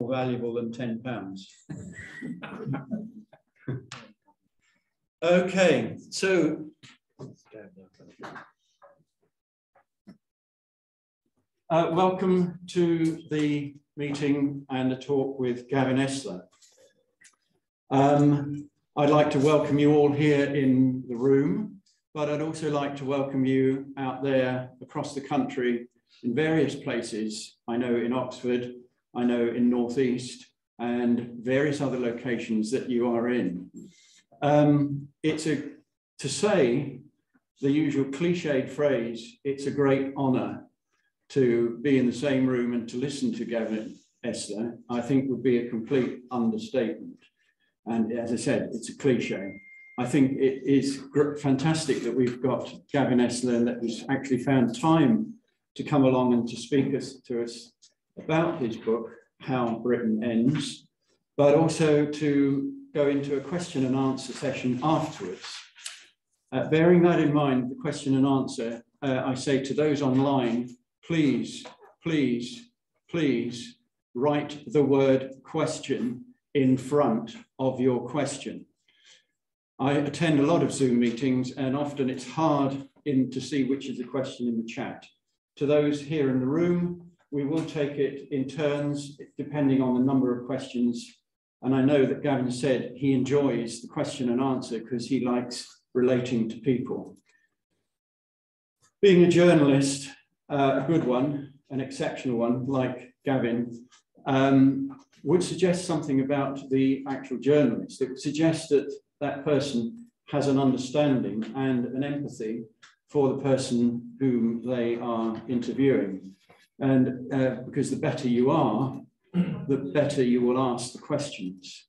more valuable than ten pounds. okay, so uh, welcome to the meeting and the talk with Gavin Esler. Um, I'd like to welcome you all here in the room, but I'd also like to welcome you out there across the country in various places. I know in Oxford, I know in Northeast, and various other locations that you are in. Um, it's a, to say the usual cliched phrase, it's a great honor to be in the same room and to listen to Gavin Esler, I think would be a complete understatement. And as I said, it's a cliche. I think it is fantastic that we've got Gavin Esler that has actually found time to come along and to speak us, to us about his book, How Britain Ends, but also to go into a question and answer session afterwards. Uh, bearing that in mind, the question and answer, uh, I say to those online, please, please, please write the word question in front of your question. I attend a lot of Zoom meetings and often it's hard in, to see which is the question in the chat. To those here in the room, we will take it in turns, depending on the number of questions. And I know that Gavin said he enjoys the question and answer because he likes relating to people. Being a journalist, uh, a good one, an exceptional one, like Gavin, um, would suggest something about the actual journalist. It would suggest that that person has an understanding and an empathy for the person whom they are interviewing. And uh, because the better you are, the better you will ask the questions.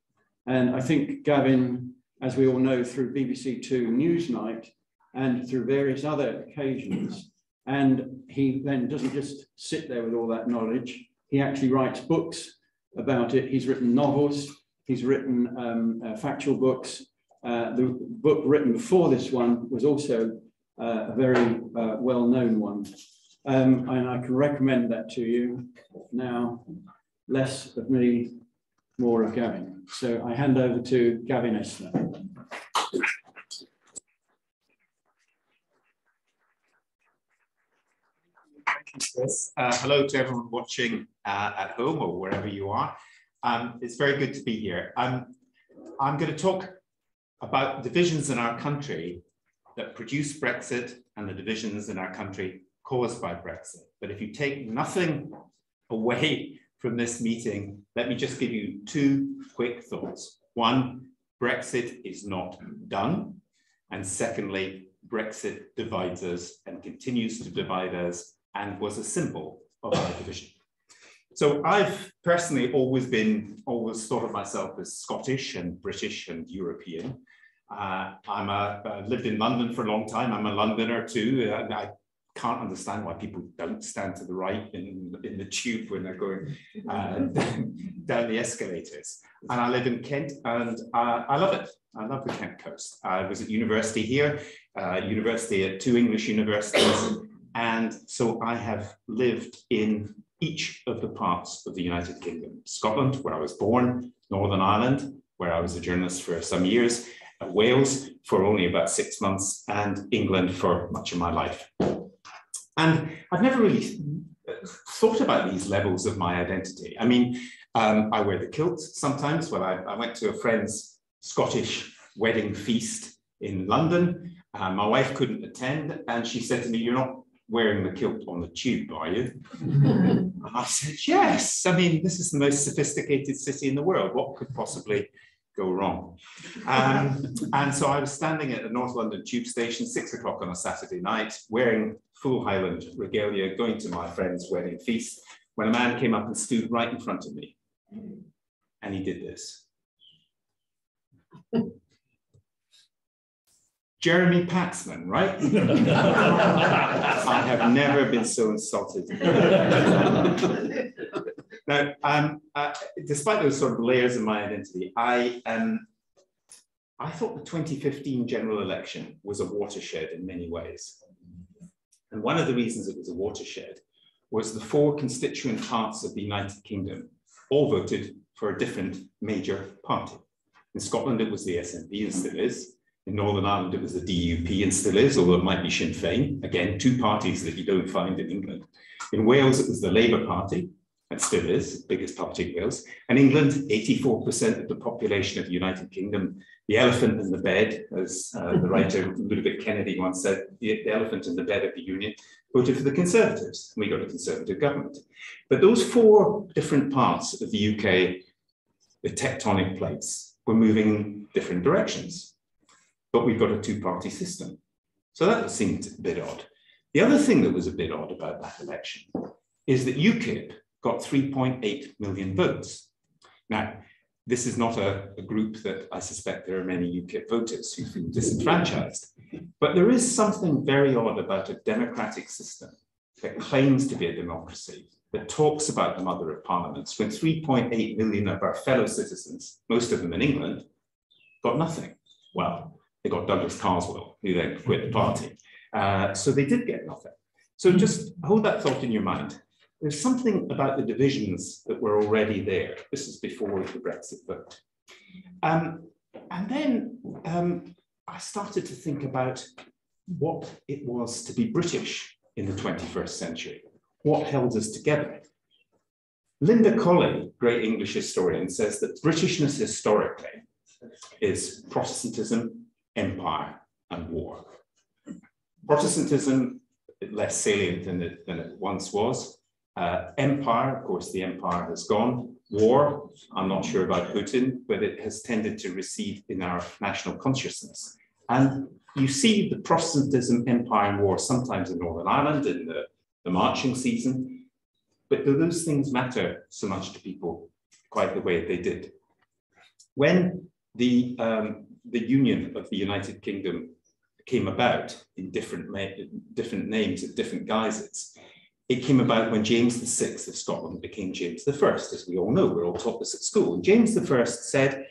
And I think Gavin, as we all know through BBC Two Newsnight and through various other occasions, and he then doesn't just sit there with all that knowledge, he actually writes books about it. He's written novels, he's written um, uh, factual books. Uh, the book written before this one was also uh, a very uh, well-known one. Um, and I can recommend that to you. Now, less of me, more of Gavin. So I hand over to Gavin Esler. Uh, hello to everyone watching uh, at home or wherever you are. Um, it's very good to be here. Um, I'm going to talk about divisions in our country that produce Brexit and the divisions in our country caused by Brexit. But if you take nothing away from this meeting, let me just give you two quick thoughts. One, Brexit is not done. And secondly, Brexit divides us and continues to divide us and was a symbol of our division. So I've personally always been, always thought of myself as Scottish and British and European. Uh, I'm a, uh, lived in London for a long time. I'm a Londoner too. Uh, I can't understand why people don't stand to the right in, in the tube when they're going uh, down the escalators. And I live in Kent and uh, I love it. I love the Kent coast. I was at university here, uh, university at two English universities, and so I have lived in each of the parts of the United Kingdom. Scotland, where I was born, Northern Ireland, where I was a journalist for some years, Wales for only about six months, and England for much of my life. And I've never really thought about these levels of my identity. I mean, um, I wear the kilt sometimes. Well, I, I, went to a friend's Scottish wedding feast in London. Uh, my wife couldn't attend, and she said to me, You're not wearing the kilt on the tube, are you? and I said, yes. I mean, this is the most sophisticated city in the world. What could possibly go wrong? Um, and so I was standing at the North London tube station, six o'clock on a Saturday night, wearing full Highland regalia, going to my friend's wedding feast, when a man came up and stood right in front of me. And he did this. Jeremy Paxman, right? I have never been so insulted. now, um, uh, despite those sort of layers of my identity, I, um, I thought the 2015 general election was a watershed in many ways. And one of the reasons it was a watershed was the four constituent parts of the United Kingdom all voted for a different major party. In Scotland, it was the SNP and still is. In Northern Ireland, it was the DUP and still is, although it might be Sinn Féin. Again, two parties that you don't find in England. In Wales, it was the Labour Party, and still is, biggest party in Wales. And England, 84% of the population of the United Kingdom, the elephant in the bed, as uh, the writer Ludovic Kennedy once said, the, the, elephant in the bed of the Union, voted for the Conservatives. We got a Conservative government. But those four different parts of the UK, the tectonic plates, were moving different directions. But we've got a two-party system. So that seemed a bit odd. The other thing that was a bit odd about that election is that UKIP got 3.8 million votes. Now, this is not a, a, group that I suspect there are many UKIP voters who feel disenfranchised, but there is something very odd about a democratic system that claims to be a democracy, that talks about the mother of parliaments, when 3.8 million of our fellow citizens, most of them in England, got nothing. Well, they got Douglas Carswell, who then quit the party. Uh, so they did get nothing. So just hold that thought in your mind there's something about the divisions that were already there. This is before the Brexit vote. Um, and then um, I started to think about what it was to be British in the 21st century, what held us together. Linda Colley, great English historian, says that Britishness historically is Protestantism, empire, and war. Protestantism, less salient than it, than it once was, uh, empire, of course, the empire has gone. War, I'm not sure about Putin, but it has tended to recede in our national consciousness. And you see the Protestantism, empire, and war sometimes in Northern Ireland in the, the marching season. But do those things matter so much to people quite the way they did? When the, um, the union of the United Kingdom came about in different, different names and different guises, it came about when James VI of Scotland became James I, as we all know, we're all taught this at school. And James I said,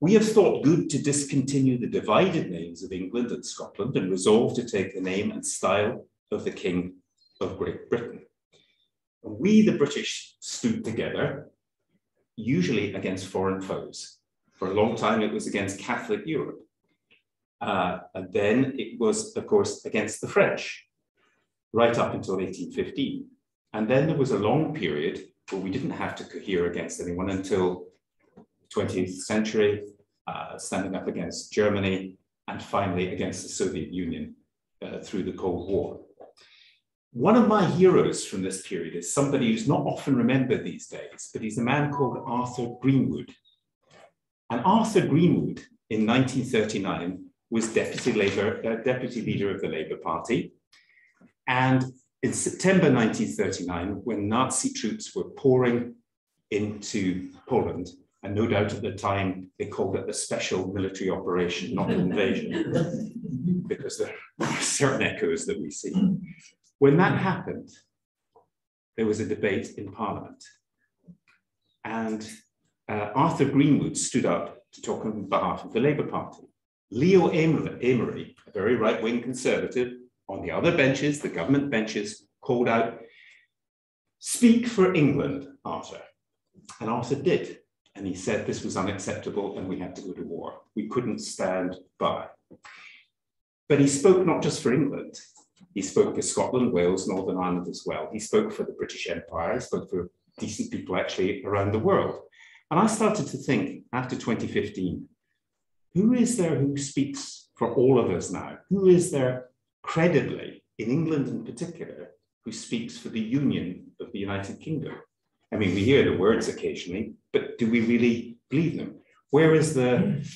we have thought good to discontinue the divided names of England and Scotland and resolve to take the name and style of the King of Great Britain. And we, the British, stood together, usually against foreign foes. For a long time, it was against Catholic Europe. Uh, and then it was, of course, against the French right up until 1815. And then there was a long period where we didn't have to cohere against anyone until 20th century, uh, standing up against Germany, and finally against the Soviet Union uh, through the Cold War. One of my heroes from this period is somebody who's not often remembered these days, but he's a man called Arthur Greenwood. And Arthur Greenwood in 1939 was deputy, Labour, uh, deputy leader of the Labour Party. And in September 1939, when Nazi troops were pouring into Poland, and no doubt at the time they called it a special military operation, not an invasion, because there are certain echoes that we see. When that happened, there was a debate in Parliament. And uh, Arthur Greenwood stood up to talk on behalf of the Labour Party. Leo Amery, a very right wing conservative, on the other benches, the government benches, called out, Speak for England, Arthur. And Arthur did. And he said this was unacceptable and we had to go to war. We couldn't stand by. But he spoke not just for England, he spoke for Scotland, Wales, Northern Ireland as well. He spoke for the British Empire, he spoke for decent people actually around the world. And I started to think after 2015, who is there who speaks for all of us now? Who is there credibly, in England in particular, who speaks for the union of the United Kingdom. I mean, we hear the words occasionally, but do we really believe them? Where is the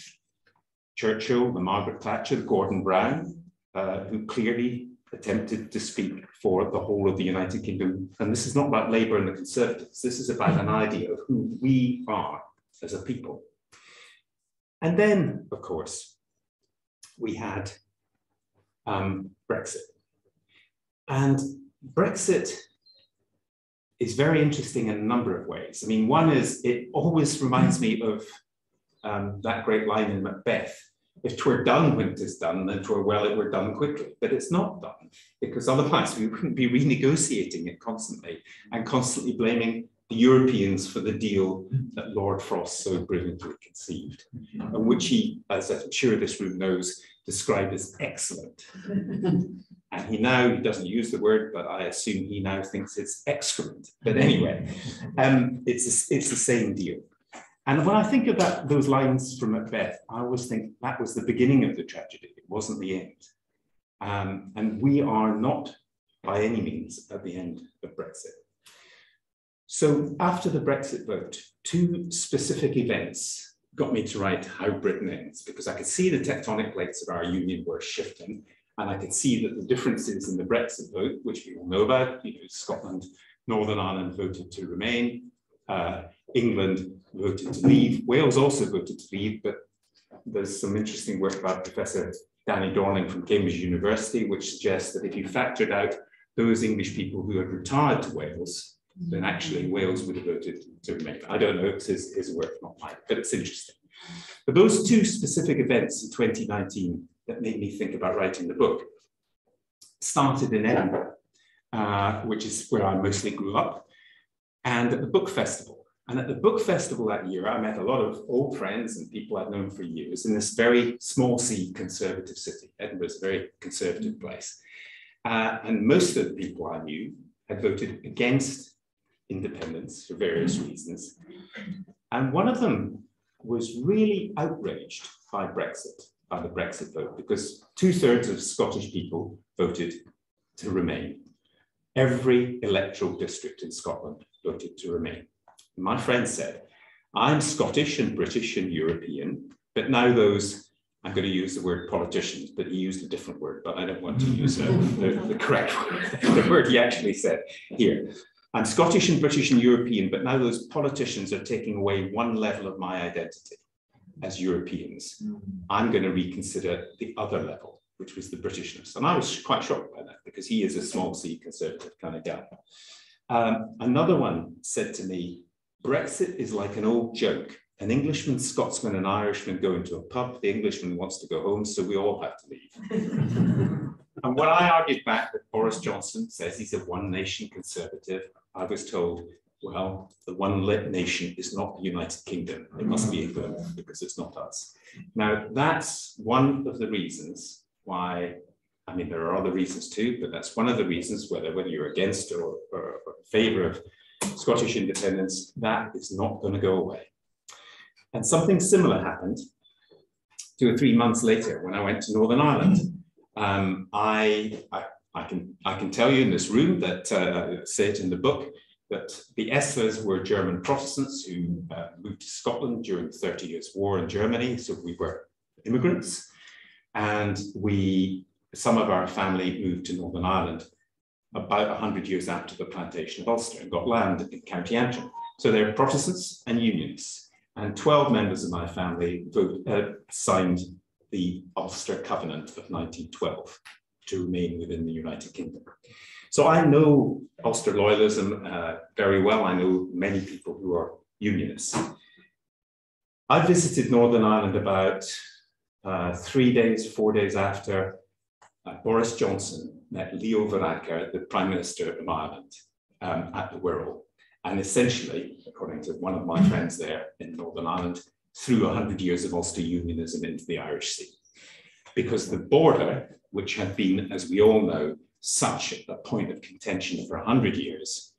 Churchill, the Margaret Thatcher, the Gordon Brown, uh, who clearly attempted to speak for the whole of the United Kingdom? And this is not about Labour and the Conservatives. This is about an idea of who we are as a people. And then, of course, we had um, Brexit. And Brexit is very interesting in a number of ways. I mean, one is it always reminds me of um, that great line in Macbeth. If 'twere done when 'tis done, then 'twere well it were done quickly. But it's not done because otherwise we wouldn't be renegotiating it constantly and constantly blaming the Europeans for the deal that Lord Frost so brilliantly conceived, and which he, as I'm sure this room knows, described as excellent. And he now he doesn't use the word, but I assume he now thinks it's excrement. But anyway, um, it's, a, it's the same deal. And when I think about those lines from Macbeth, I always think that was the beginning of the tragedy. It wasn't the end. Um, and we are not by any means at the end of Brexit. So after the Brexit vote, two specific events got me to write How Britain Ends, because I could see the tectonic plates of our union were shifting, and I could see that the differences in the Brexit vote, which we all know about, you know, Scotland, Northern Ireland voted to remain, uh, England voted to leave, Wales also voted to leave, but there's some interesting work about Professor Danny Dorling from Cambridge University, which suggests that if you factored out those English people who had retired to Wales, then actually Wales would have voted to remain. I don't know, it's his, his work, not mine, but it's interesting. But those two specific events in 2019 that made me think about writing the book started in Edinburgh, uh, which is where I mostly grew up, and at the book festival. And at the book festival that year, I met a lot of old friends and people I'd known for years in this very small C conservative city. Edinburgh is a very conservative place. Uh, and most of the people I knew had voted against independence for various reasons. And one of them was really outraged by Brexit, by the Brexit vote, because two thirds of Scottish people voted to remain. Every electoral district in Scotland voted to remain. My friend said, I'm Scottish and British and European, but now those, I'm going to use the word politicians, but he used a different word, but I don't want to use uh, the, the correct word, the word he actually said here. I'm Scottish and British and European, but now those politicians are taking away one level of my identity as Europeans. I'm going to reconsider the other level, which was the Britishness. And I was quite shocked by that because he is a small c conservative kind of guy. Um, another one said to me, Brexit is like an old joke. An Englishman, Scotsman, and Irishman go into a pub. The Englishman wants to go home, so we all have to leave. And when I argued back that Boris Johnson says he's a one nation conservative, I was told, well, the one nation is not the United Kingdom. It must be England because it's not us. Now, that's one of the reasons why, I mean, there are other reasons too, but that's one of the reasons whether, whether you're against or, or, or in favor of Scottish independence, that is not going to go away. And something similar happened two or three months later when I went to Northern Ireland. Um, I, I, I, can, I can tell you in this room that, uh, say it in the book, that the Eslers were German Protestants who uh, moved to Scotland during the 30 Years' War in Germany. So we were immigrants. And we, some of our family moved to Northern Ireland about 100 years after the plantation of Ulster and got land in County Antrim. So they're Protestants and Unionists. And 12 members of my family vote, uh, signed the Ulster Covenant of 1912 to remain within the United Kingdom. So I know Ulster loyalism uh, very well. I know many people who are unionists. I visited Northern Ireland about uh, three days, four days after uh, Boris Johnson met Leo Varadkar, the Prime Minister of Ireland, um, at the Wirral. And essentially, according to one of my friends there in Northern Ireland, through 100 years of Ulster unionism into the Irish Sea. Because the border, which had been, as we all know, such a point of contention for 100 years,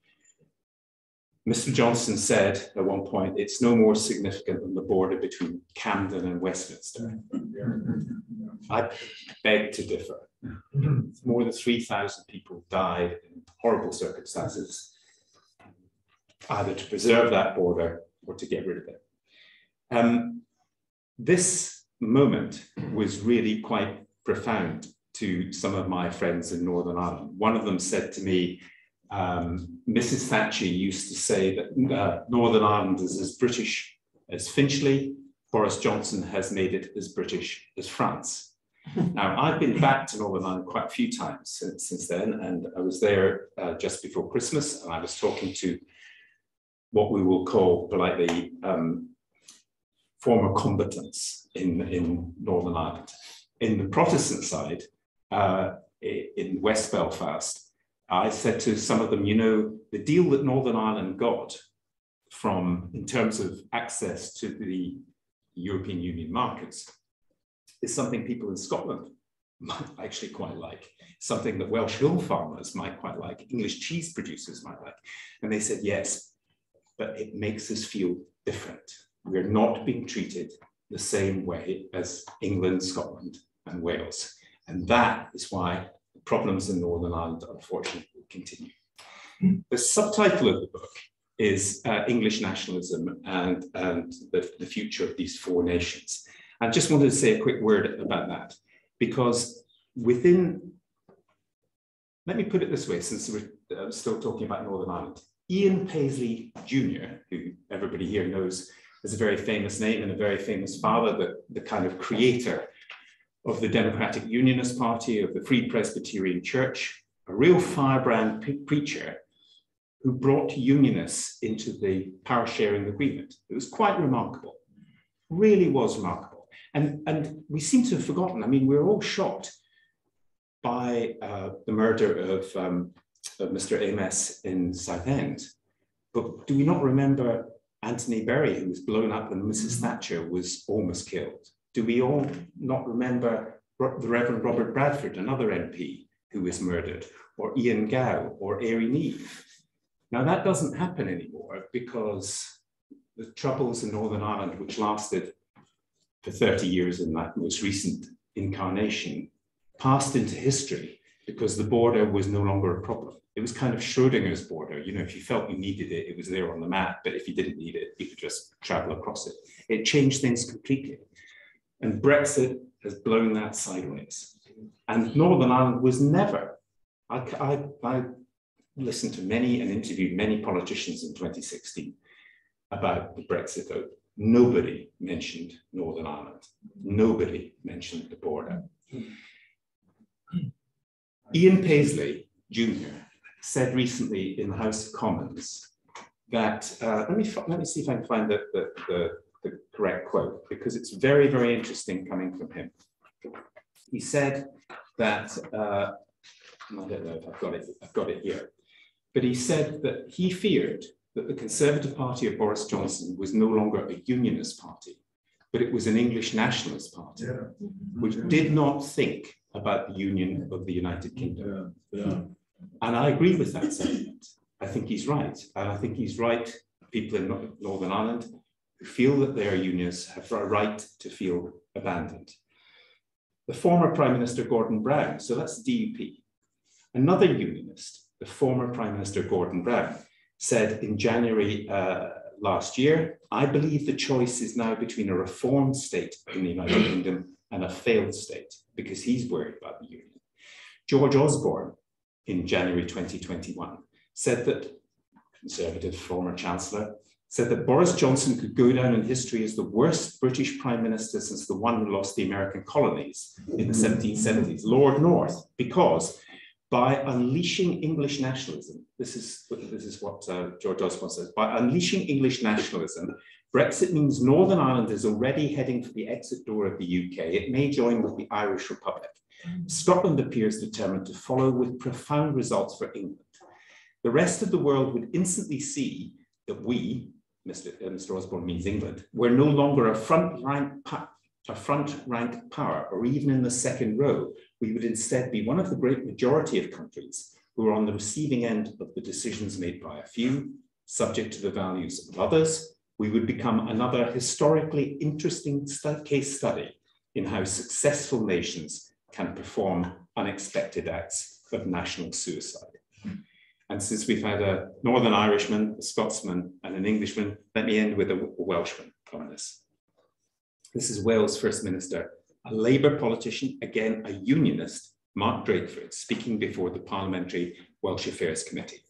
Mr. Johnson said at one point, it's no more significant than the border between Camden and Westminster. I beg to differ. More than 3,000 people died in horrible circumstances, either to preserve that border or to get rid of it. Um, this moment was really quite profound to some of my friends in Northern Ireland. One of them said to me, um, Mrs. Thatcher used to say that uh, Northern Ireland is as British as Finchley. Boris Johnson has made it as British as France. now, I've been back to Northern Ireland quite a few times since, since then, and I was there uh, just before Christmas, and I was talking to what we will call politely um, former combatants in, in Northern Ireland. In the Protestant side, uh, in West Belfast, I said to some of them, you know, the deal that Northern Ireland got from, in terms of access to the European Union markets, is something people in Scotland might actually quite like, something that Welsh hill farmers might quite like, English cheese producers might like. And they said, yes, but it makes us feel different. We're not being treated the same way as England, Scotland, and Wales. And that is why the problems in Northern Ireland, unfortunately, continue. The subtitle of the book is uh, English nationalism and, and the, the future of these four nations. I just wanted to say a quick word about that because within, let me put it this way, since we're uh, still talking about Northern Ireland, Ian Paisley Jr., who everybody here knows is a very famous name and a very famous father, the, the kind of creator of the Democratic Unionist Party, of the Free Presbyterian Church, a real firebrand preacher who brought unionists into the power sharing agreement. It was quite remarkable, really was remarkable. And, and we seem to have forgotten, I mean, we we're all shocked by uh, the murder of, um, of Mr. Amess in Southend. But do we not remember Anthony Berry, who was blown up and Mrs. Thatcher was almost killed? Do we all not remember the Reverend Robert Bradford, another MP, who was murdered, or Ian Gow, or Airey Neave? Now that doesn't happen anymore because the troubles in Northern Ireland, which lasted for 30 years in that most recent incarnation, passed into history because the border was no longer a problem. It was kind of Schrodinger's border. You know, if you felt you needed it, it was there on the map, but if you didn't need it, you could just travel across it. It changed things completely. And Brexit has blown that sideways. And Northern Ireland was never, I, I, I listened to many and interviewed many politicians in 2016 about the Brexit vote. Nobody mentioned Northern Ireland. Nobody mentioned the border. Ian Paisley Jr. said recently in the House of Commons that, uh, let, me, let me see if I can find the, the, the, the correct quote, because it's very, very interesting coming from him. He said that, uh, I don't know if I've got it, I've got it here. But he said that he feared that the Conservative Party of Boris Johnson was no longer a unionist party, but it was an English nationalist party, yeah. which did not think about the union of the United Kingdom. Yeah. Yeah. And I agree with that sentiment. I think he's right. And I think he's right. People in Northern Ireland who feel that they are unionists have a right to feel abandoned. The former Prime Minister Gordon Brown, so that's DUP, another unionist, the former Prime Minister Gordon Brown, said in January uh, last year, I believe the choice is now between a reformed state in the United Kingdom and a failed state, because he's worried about the union. George Osborne, in January 2021, said that, Conservative former Chancellor, said that Boris Johnson could go down in history as the worst British Prime Minister since the one who lost the American colonies in the 1770s, Lord North, because by unleashing English nationalism, this is, this is what uh, George Osborne says, by unleashing English nationalism, Brexit means Northern Ireland is already heading for the exit door of the UK. It may join with the Irish Republic. Scotland appears determined to follow with profound results for England. The rest of the world would instantly see that we, Mr. Uh, Mr. Osborne means England, we're no longer a front rank a front rank power or even in the second row, we would instead be one of the great majority of countries who are on the receiving end of the decisions made by a few, subject to the values of others. We would become another historically interesting case study in how successful nations can perform unexpected acts of national suicide. And since we've had a Northern Irishman, a Scotsman, and an Englishman, let me end with a Welshman on this. This is Wales First Minister a Labour politician, again a unionist, Mark Drakeford, speaking before the Parliamentary Welsh Affairs Committee.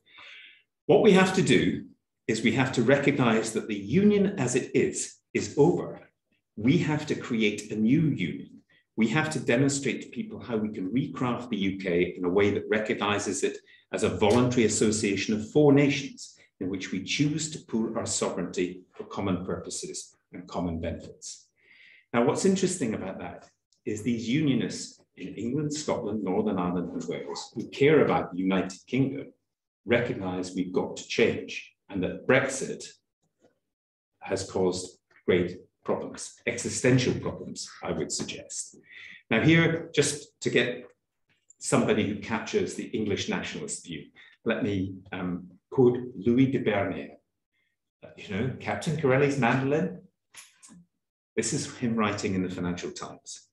What we have to do is we have to recognise that the union as it is, is over. We have to create a new union. We have to demonstrate to people how we can recraft the UK in a way that recognises it as a voluntary association of four nations in which we choose to pool our sovereignty for common purposes and common benefits. Now, what's interesting about that is these unionists in England, Scotland, Northern Ireland, and Wales who care about the United Kingdom recognize we've got to change and that Brexit has caused great problems, existential problems, I would suggest. Now here, just to get somebody who captures the English nationalist view, let me um, quote Louis de Bernières. you know, Captain Corelli's mandolin. This is him writing in the Financial Times.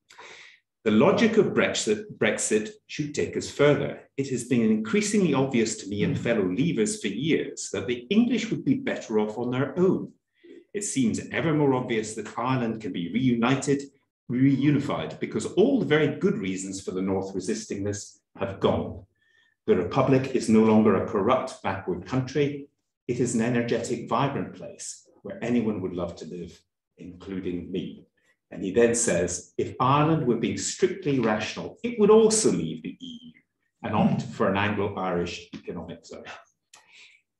The logic of Brexit, Brexit should take us further. It has been increasingly obvious to me and fellow leavers for years that the English would be better off on their own. It seems ever more obvious that Ireland can be reunited, reunified, because all the very good reasons for the North resisting this have gone. The Republic is no longer a corrupt, backward country. It is an energetic, vibrant place where anyone would love to live, including me. And he then says, if Ireland were being strictly rational, it would also leave the EU and opt for an Anglo-Irish economic zone.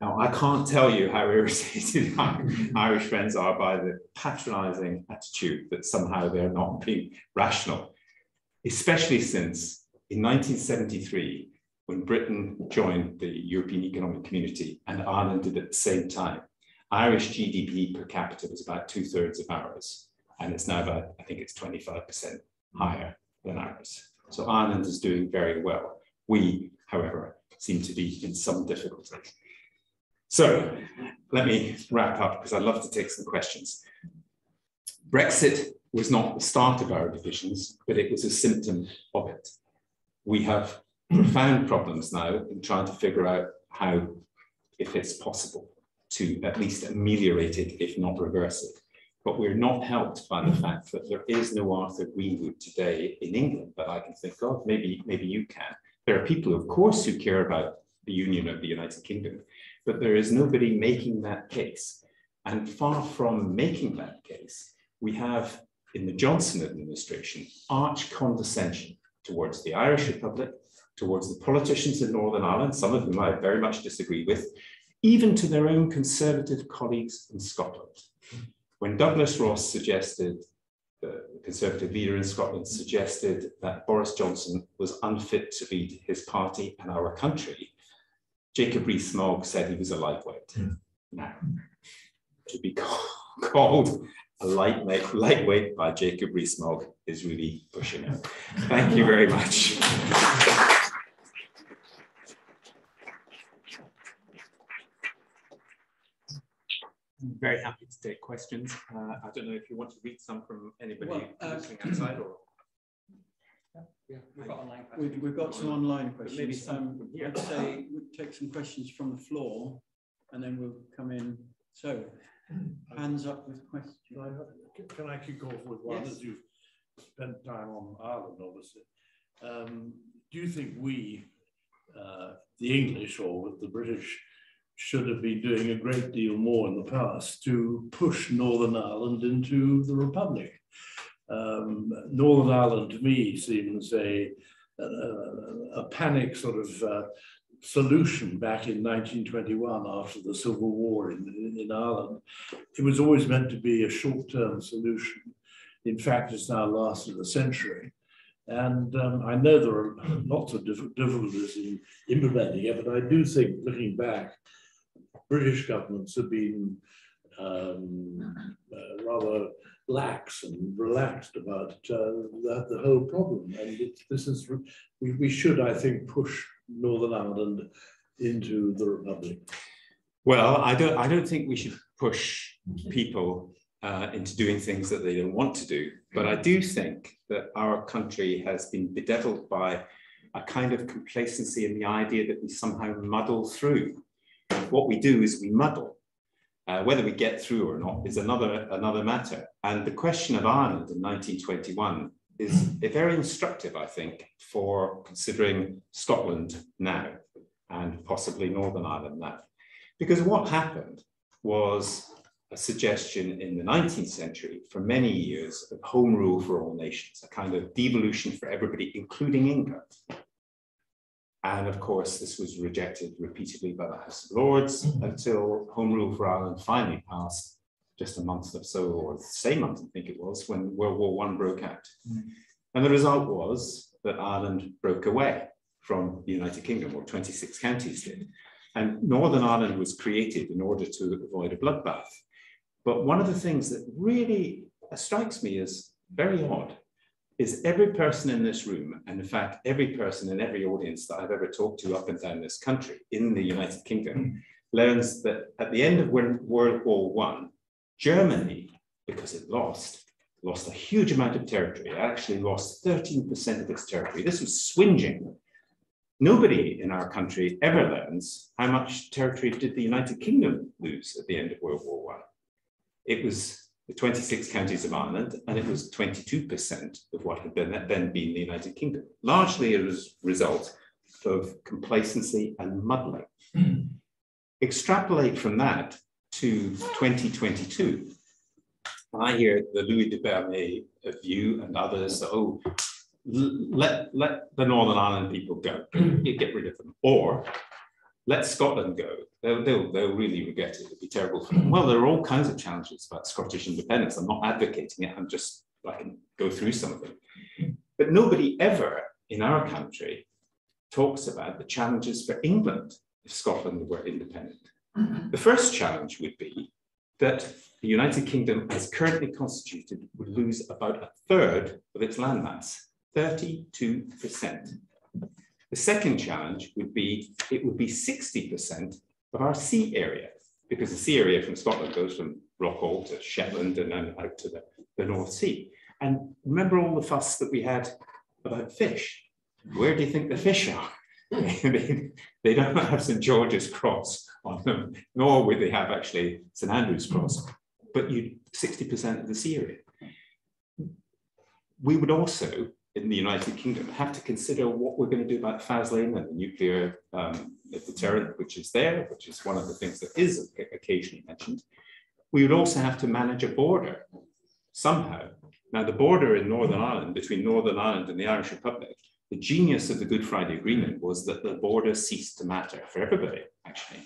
Now, I can't tell you how irritated Irish friends are by the patronizing attitude that somehow they're not being rational, especially since in 1973, when Britain joined the European Economic Community and Ireland did at the same time, Irish GDP per capita was about two thirds of ours. And it's now about, I think it's 25% higher than ours. So Ireland is doing very well. We, however, seem to be in some difficulty. So let me wrap up because I'd love to take some questions. Brexit was not the start of our divisions, but it was a symptom of it. We have profound problems now in trying to figure out how, if it's possible, to at least ameliorate it, if not reverse it. But we're not helped by the fact that there is no Arthur Greenwood today in England that I can think of. Maybe, maybe you can. There are people, of course, who care about the union of the United Kingdom, but there is nobody making that case. And far from making that case, we have in the Johnson administration arch condescension towards the Irish Republic, towards the politicians in Northern Ireland, some of whom I very much disagree with, even to their own conservative colleagues in Scotland. When Douglas Ross suggested, the conservative leader in Scotland suggested that Boris Johnson was unfit to lead his party and our country, Jacob Rees-Mogg said he was a lightweight. Mm. Now, to be called a lightweight, lightweight by Jacob Rees-Mogg is really pushing it. Thank you very much. I'm very happy to take questions. Uh, I don't know if you want to read some from anybody well, uh, outside or. Yeah, we've got online questions. We've, we've got some online questions. Maybe some I'd say we'll take some questions from the floor and then we'll come in. So, hands up with questions. Can I, can I kick off with one yes. as you've spent time on Ireland, obviously? Um, do you think we, uh, the English or the British, should have been doing a great deal more in the past to push Northern Ireland into the Republic? Um, Northern Ireland to me seems a, a, a panic sort of uh, solution back in 1921 after the Civil War in, in, Ireland. It was always meant to be a short-term solution. In fact, it's now lasted a century. And um, I know there are lots of difficulties in implementing it, but I do think, looking back, British governments have been um, uh, rather lax and relaxed about uh, the, the, whole problem. And it, this is, we, we should, I think, push Northern Ireland into the Republic. Well, I don't, I don't think we should push people uh, into doing things that they don't want to do. But I do think that our country has been bedeviled by a kind of complacency in the idea that we somehow muddle through. What we do is we muddle. Uh, whether we get through or not is another, another matter. And the question of Ireland in 1921 is a very instructive, I think, for considering Scotland now and possibly Northern Ireland now. Because what happened was a suggestion in the 19th century for many years of home rule for all nations, a kind of devolution for everybody, including England. And of course, this was rejected repeatedly by the House of Lords until Home Rule for Ireland finally passed just a month or so, or the same month, I think it was, when World War I broke out. Mm. And the result was that Ireland broke away from the United Kingdom, or 26 counties did. And Northern Ireland was created in order to avoid a bloodbath. But one of the things that really strikes me as very odd is every person in this room, and in fact, every person in every audience that I've ever talked to up and down this country in the United Kingdom mm. learns that at the end of World War One, Germany, because it lost, lost a huge amount of territory. It actually lost 13% of its territory. This was swinging. Nobody in our country ever learns how much territory did the United Kingdom lose at the end of World War One. It was the 26 counties of Ireland, and it was 22% of what had been, then been the United Kingdom, largely as a result of complacency and muddling. Mm. Extrapolate from that to 2022. I hear the Louis de Bernières view and others, oh, let, let the Northern Ireland people go, get rid of them. Or let Scotland go. They'll, they'll, they'll really regret it. It'll be terrible for them. Well, there are all kinds of challenges about Scottish independence. I'm not advocating it. I'm just, I can go through some of them. But nobody ever in our country talks about the challenges for England if Scotland were independent. Mm-hmm. The first challenge would be that the United Kingdom, as currently constituted, would lose about a third of its landmass, 32%. The second challenge would be it would be 60% of our sea area, because the sea area from Scotland goes from Rockall to Shetland and then out to the, the North Sea. And remember all the fuss that we had about fish. Where do you think the fish are? they, they don't have St. George's Cross on them, nor would they have actually St. Andrew's Cross, but you 60% of the sea area. We would also in the United Kingdom have to consider what we're going to do about Faslane and the nuclear um, deterrent, which is there, which is one of the things that is occasionally mentioned. We would also have to manage a border somehow. Now, the border in Northern Ireland, between Northern Ireland and the Irish Republic, the genius of the Good Friday Agreement was that the border ceased to matter for everybody, actually.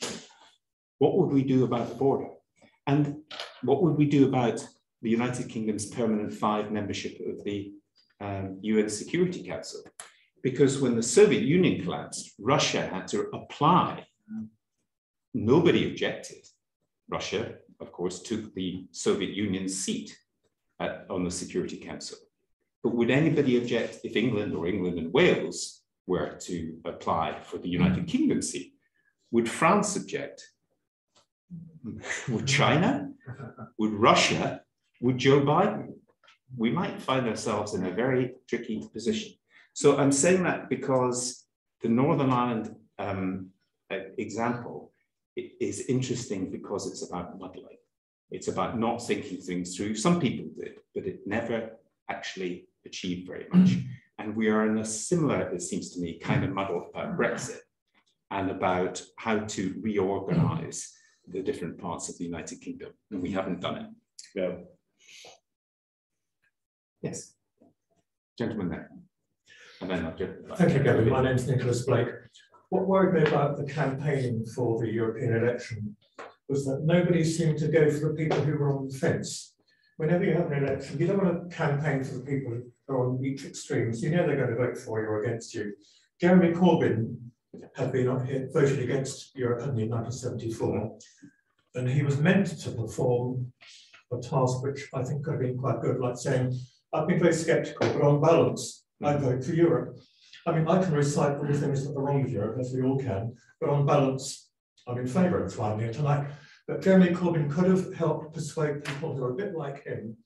What would we do about the border? And what would we do about the United Kingdom's permanent five membership of the um, UN Security Council. Because when the Soviet Union collapsed, Russia had to apply. Nobody objected. Russia, of course, took the Soviet Union's seat at, on the Security Council. But would anybody object if England or England and Wales were to apply for the United Kingdom seat? Would France object? Would China? Would Russia? Would Joe Biden? We might find ourselves in a very tricky position. So I'm saying that because the Northern Ireland um, example is interesting because it's about muddling. It's about not thinking things through. Some people did, but it never actually achieved very much. And we are in a similar, it seems to me, kind of muddle about Brexit and about how to reorganize the different parts of the United Kingdom. And we haven't done it. Yeah. Yes. Gentleman there. And then I'll Thank you, Gavin. My name is Nicholas Blake. What worried me about the campaigning for the European election was that nobody seemed to go for the people who were on the fence. Whenever you have an election, you don't want to campaign for the people who are on each extremes. You know they're going to vote for you or against you. Jeremy Corbyn had been voted against Europe in 1974, and he was meant to perform a task which I think could have been quite good, like saying, I've been very sceptical, but on balance, I vote for Europe. I mean, I can recite all the things that are wrong with Europe, as we all can, but on balance, I'm in favour. That's why I'm here tonight. But Jeremy Corbyn could have helped persuade people who are a bit like him,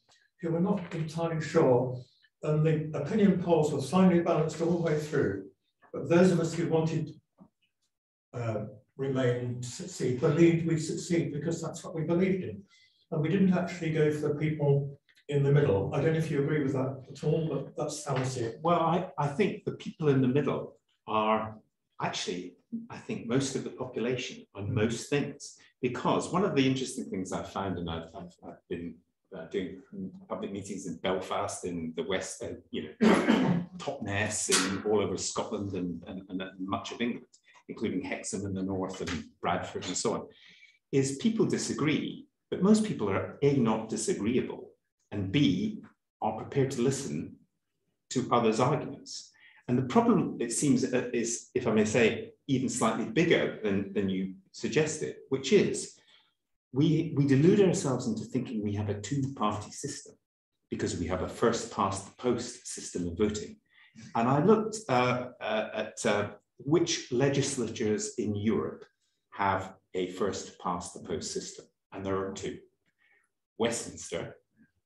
who were not entirely sure, and the opinion polls were finely balanced all the way through. But those of us who wanted uh, remain to succeed believed we'd succeed because that's what we believed in. And we didn't actually go for the people in the middle. I don't know if you agree with that at all, but that's how I see it. Well, I, I think the people in the middle are actually, I think, most of the population on most things. Because one of the interesting things I've found, and I've, I've, I've been uh, doing public meetings in Belfast, in the West, uh, you know, Totnes, and all over Scotland and, and, and much of England, including Hexham in the north and Bradford and so on, is people disagree, but most people are A, not disagreeable, and B, are prepared to listen to others' arguments. And the problem, it seems, uh, is, if I may say, even slightly bigger than, than you suggested, which is we, we delude ourselves into thinking we have a two-party system because we have a first past the post system of voting. And I looked uh, uh, at uh, which legislatures in Europe have a first past the post system, and there are two. Westminster,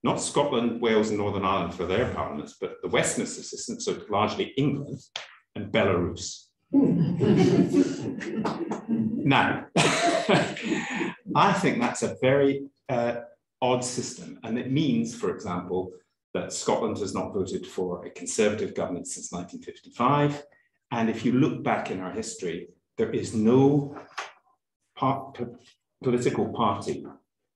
not Scotland, Wales, and Northern Ireland for their parliaments, but the Westminster system, so largely England, and Belarus. now, I think that's a very uh, odd system. And it means, for example, that Scotland has not voted for a conservative government since 1955. And if you look back in our history, there is no part, political party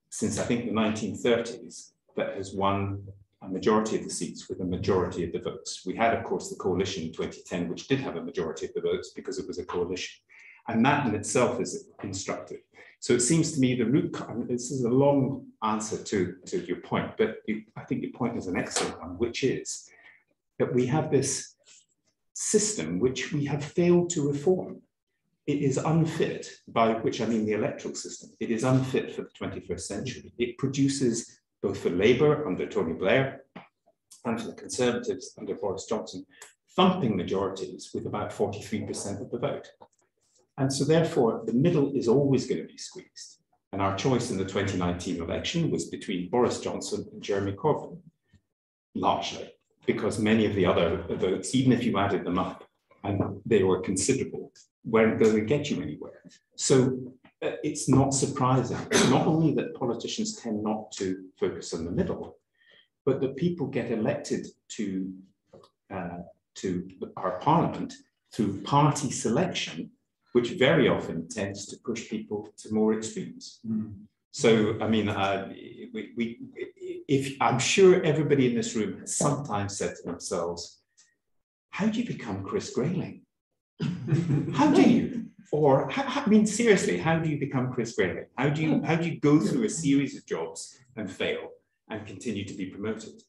since I think the 1930s that has won a majority of the seats with a majority of the votes. We had, of course, the coalition in 2010, which did have a majority of the votes because it was a coalition. And that in itself is instructive. So it seems to me the root, this is a long answer to, to your point, but I think your point is an excellent one, which is that we have this system which we have failed to reform. It is unfit, by which I mean the electoral system. It is unfit for the 21st century. It produces both for Labour under Tony Blair and for the Conservatives under Boris Johnson, thumping majorities with about 43% of the vote. And so therefore, the middle is always going to be squeezed. And our choice in the 2019 election was between Boris Johnson and Jeremy Corbyn, largely, because many of the other votes, even if you added them up, and they were considerable, weren't going to get you anywhere. So it's not surprising, not only that politicians tend not to focus on the middle, but that people get elected to, uh, to our parliament through party selection which very often tends to push people to more extremes. Mm. So, I mean, uh, we, we, if I'm sure everybody in this room has sometimes said to themselves, how do you become Chris Grayling? how do you? Or, I mean, seriously, how do you become Chris Grayling? How do you, hmm. how do you go through a series of jobs and fail and continue to be promoted?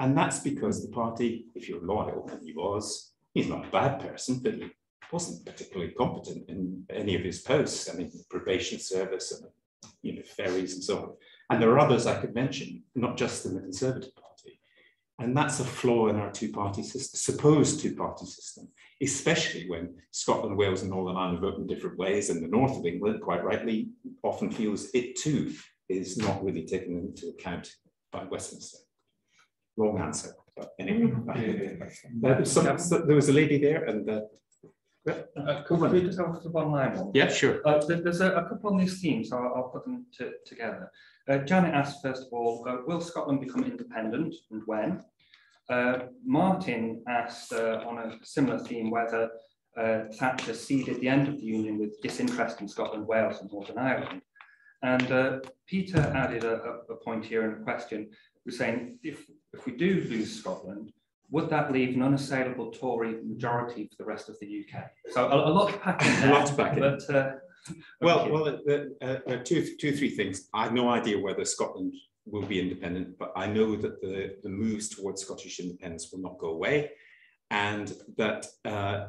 And that's because the party, if you're loyal, and he was, he's not a bad person, but he wasn't particularly competent in any of his posts. I mean, probation service and you know ferries and so on. And there are others I could mention, not just in the Conservative Party. And that's a flaw in our two-party system, supposed two-party system, especially when Scotland, Wales, and Northern Ireland vote in different ways, and the north of England, quite rightly, often feels it too is not really taken into account by Westminster. Long answer, but anyway. Uh, some, so there was a lady there, and uh, uh, could we just have one line? Yeah, sure. Uh, there's a, a, couple on these themes, so I'll, I'll put them to, together. Uh, Janet asked, first of all, uh, will Scotland become independent and when? Uh, Martin asked uh, on a similar theme whether Thatcher ceded the end of the Union with disinterest in Scotland, Wales and Northern Ireland. And Peter added a, a, point here in a question, was saying, if, if we do lose Scotland, would that leave an unassailable Tory majority for the rest of the UK? So a, a lot to pack in there. a lot to pack in. But, uh, well, well, uh, uh, two, two, three things. I have no idea whether Scotland will be independent, but I know that the, the moves towards Scottish independence will not go away. And that, uh,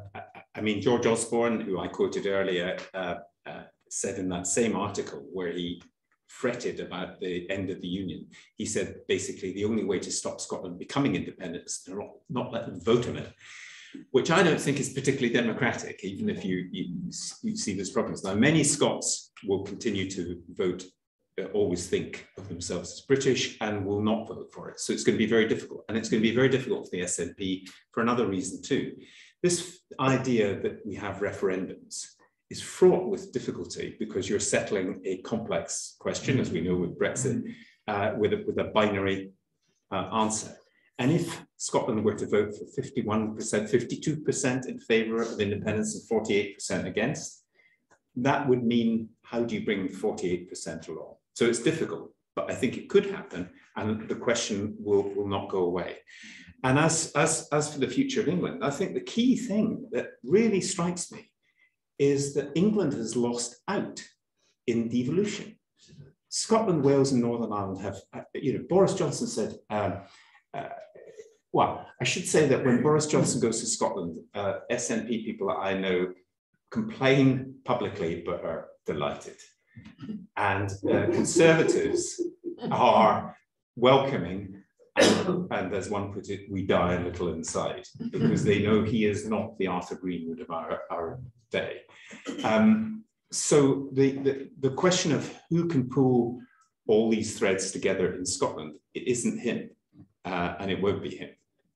I mean, George Osborne, who I quoted earlier, uh, uh, said in that same article where he fretted about the end of the Union. He said basically the only way to stop Scotland becoming independent is to not, not let them vote on it, which I don't think is particularly democratic, even if you, you, you see those problems. Now, many Scots will continue to vote, uh, always think of themselves as British and will not vote for it. So it's going to be very difficult. And it's going to be very difficult for the SNP for another reason too. This idea that we have referendums is fraught with difficulty because you're settling a complex question, as we know with Brexit, uh, with, a, with a binary uh, answer. And if Scotland were to vote for 51%, 52% in favour of independence and 48% against, that would mean how do you bring 48% along? So it's difficult, but I think it could happen, and the question will, will not go away. And as, as, as for the future of England, I think the key thing that really strikes me is that England has lost out in devolution. Scotland, Wales, and Northern Ireland have, you know, Boris Johnson said, um, uh, well, I should say that when Boris Johnson goes to Scotland, uh, SNP people I know complain publicly but are delighted. And uh, conservatives are welcoming, and, and, as one put it, we die a little inside because they know he is not the Arthur Greenwood of our, our day. Um, so the, the, the question of who can pull all these threads together in Scotland, it isn't him, uh, and it won't be him.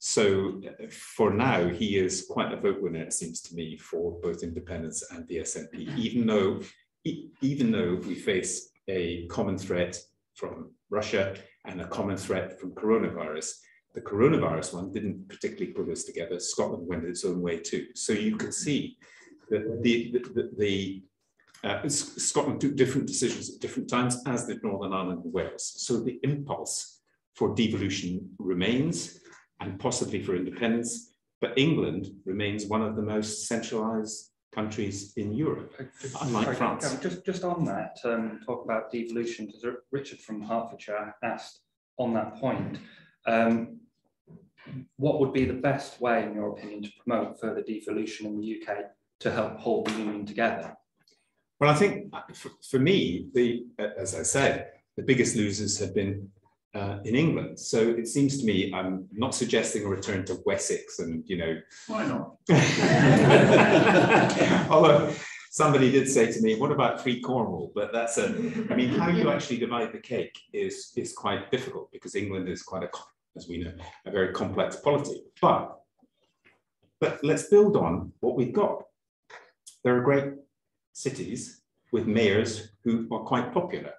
So for now, he is quite a vote winner, it seems to me, for both independence and the SNP, even though, even though we face a common threat from Russia and a common threat from coronavirus. The coronavirus one didn't particularly pull us together. Scotland went its own way too. So you can see that the, the, the, the uh, Scotland took different decisions at different times, as did Northern Ireland and Wales. So the impulse for devolution remains, and possibly for independence, but England remains one of the most centralized countries in Europe, unlike Sorry, France. Just, just on that, um, talk about devolution, because Richard from Hertfordshire asked on that point, um, what would be the best way, in your opinion, to promote further devolution in the UK to help hold the union together? Well, I think uh, for, for me, the as I said, the biggest losers have been uh, in England. So it seems to me I'm not suggesting a return to Wessex and, you know. Why not? Although somebody did say to me, what about free Cornwall? But that's a, I mean, how you actually divide the cake is, is quite difficult because England is quite a, as we know, a very complex polity. But, but let's build on what we've got. There are great cities with mayors who are quite popular.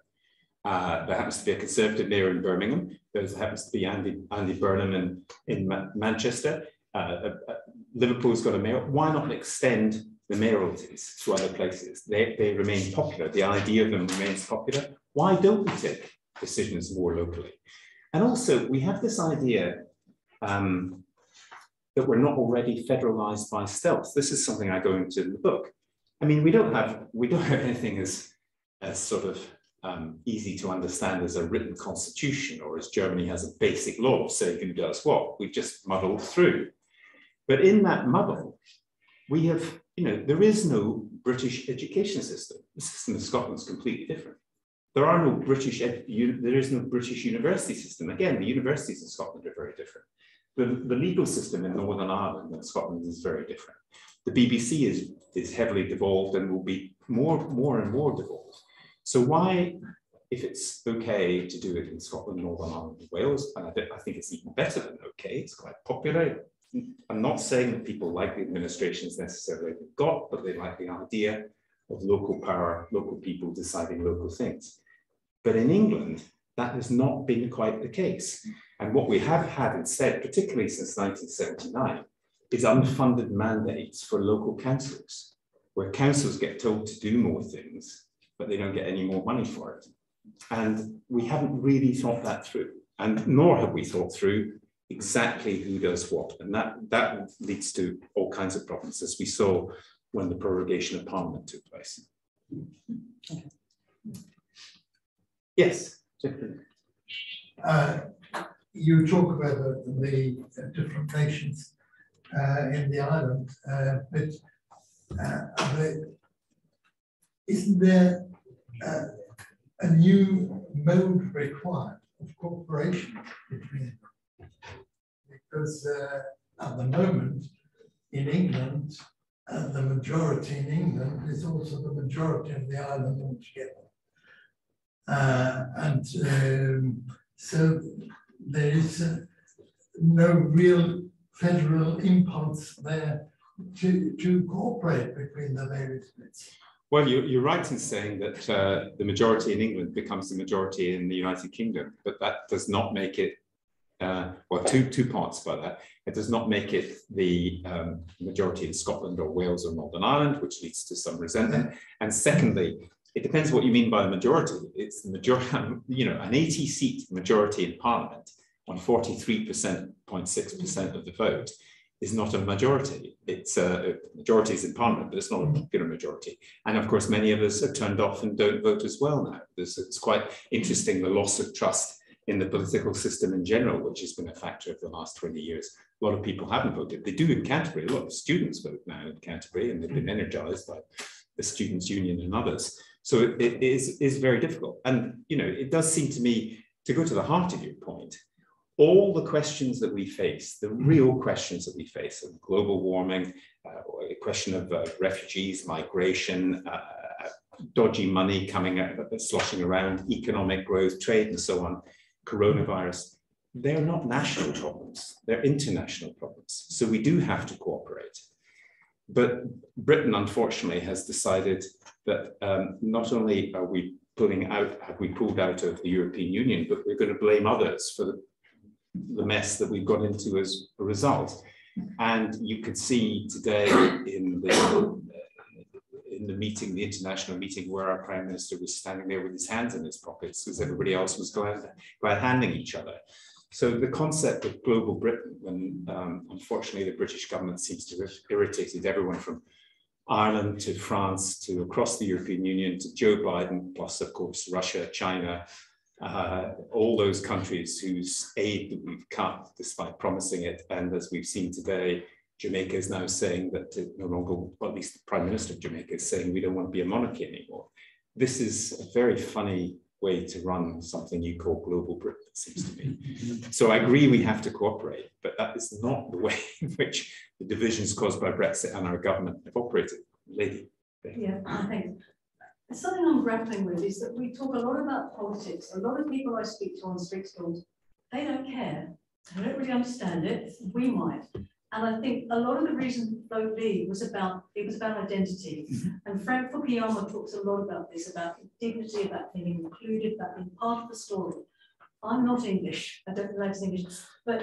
Uh, there happens to be a Conservative mayor in Birmingham. There happens to be Andy, Andy Burnham in, in Ma Manchester. Uh, uh, uh, Liverpool's got a mayor. Why not extend the mayoralties to other places? They, they remain popular. The idea of them remains popular. Why don't we take decisions more locally? And also, we have this idea um, that we're not already federalized by stealth. This is something I go into in the book. I mean, we don't have we don't have anything as as sort of um, easy to understand as a written constitution or as Germany has a basic law saying who does what. We've just muddled through. But in that muddle, we have, you know, there is no British education system. The system in Scotland is completely different. There are no British, there is no British university system. Again, the universities in Scotland are very different. The, the legal system in Northern Ireland and Scotland is very different. The BBC is, is heavily devolved and will be more, more and more devolved. So why, if it's okay to do it in Scotland, Northern Ireland, and Wales, and I, th I think it's even better than okay, it's quite popular. I'm not saying that people like the administrations necessarily they've got, but they like the idea of local power, local people deciding local things. But in England, that has not been quite the case. And what we have had instead, particularly since 1979, is unfunded mandates for local councils, where councils get told to do more things but they don't get any more money for it. And we haven't really thought that through. And nor have we thought through exactly who does what. And that, that leads to all kinds of problems, as we saw when the prorogation of Parliament took place. Yes. Uh, you talk about the, the different nations uh, in the island, uh, but uh, isn't there uh, a new mode required of cooperation between them? Because uh, at the moment in England, uh, the majority in England is also the majority of the island altogether. Uh, and um, so there is uh, no real federal impulse there to, to cooperate between the various bits. Well, you're, you're right in saying that uh, the majority in England becomes the majority in the United Kingdom, but that does not make it, uh, well, two, two parts by that. It does not make it the um, majority in Scotland or Wales or Northern Ireland, which leads to some resentment. And secondly, it depends what you mean by the majority. It's the majority, you know, an 80 seat majority in Parliament on 43.6% of the vote is not a majority. It's uh, a, majority is in parliament, but it's not a mm-hmm. popular majority. And of course, many of us are turned off and don't vote as well now. This, it's quite interesting, the loss of trust in the political system in general, which has been a factor of the last 20 years. A lot of people haven't voted. They do in Canterbury. A lot of students vote now in Canterbury, and they've been mm-hmm. energized by the Students' Union and others. So it, it is, is very difficult. And, you know, it does seem to me, to go to the heart of your point, all the questions that we face, the real questions that we face of global warming, uh, a question of uh, refugees, migration, uh, dodgy money coming out, sloshing around, economic growth, trade, and so on, coronavirus, they're not national problems, they're international problems. So we do have to cooperate. But Britain, unfortunately, has decided that um, not only are we pulling out, have we pulled out of the European Union, but we're going to blame others for the, the mess that we've got into as a result. And you could see today in the in the meeting, the international meeting, where our prime minister was standing there with his hands in his pockets, because everybody else was glad, glad handing each other. So the concept of global Britain, when um, unfortunately the British government seems to have irritated everyone from Ireland to France to across the European Union to Joe Biden, plus of course Russia, China, uh, all those countries whose aid that we've cut despite promising it. And as we've seen today, Jamaica is now saying that no longer, well, at least the Prime Minister of Jamaica is saying we don't want to be a monarchy anymore. This is a very funny way to run something you call global Britain, it seems to me. So I agree we have to cooperate, but that is not the way in which the divisions caused by Brexit and our government have operated. Lady. Yeah, I something I'm grappling with is that we talk a lot about politics. A lot of people I speak to on street stalls, they don't care. They don't really understand it. We might. And I think a lot of the reason vote B was about it was about identity. Mm -hmm. And Frank Fukuyama talks a lot about this, about dignity, about being included, about being part of the story. I'm not English, I don't like English, but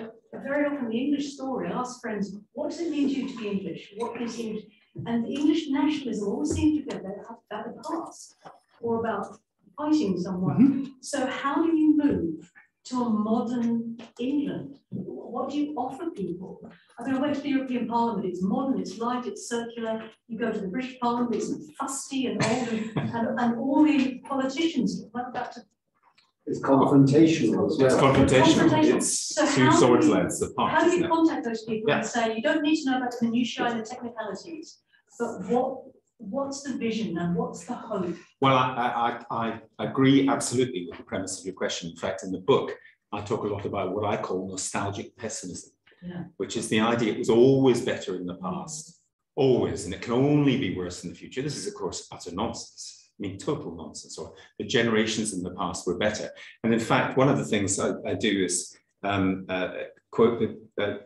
very often the English story, I ask friends, what does it mean to you to be English? What What is English? And English nationalism always seems to go about the past or about fighting someone. Mm -hmm. So how do you move to a modern England? What do you offer people? I mean, I went to the European Parliament, it's modern, it's light, it's circular. You go to the British Parliament, it's fusty and old, and, and, and all the politicians went back to it's confrontational as well. It's confrontational. It's so two swords lengths apart. How do you contact those people yeah. and say you don't need to know about the minutiae and the technicalities, but what what's the vision and what's the hope? Well, I, I, I agree absolutely with the premise of your question. In fact, in the book, I talk a lot about what I call nostalgic pessimism, yeah. which is the idea it was always better in the past, always, and it can only be worse in the future. This is, of course, utter nonsense. I mean, total nonsense, or the generations in the past were better. And in fact, one of the things I, I do is um, uh, quote the uh,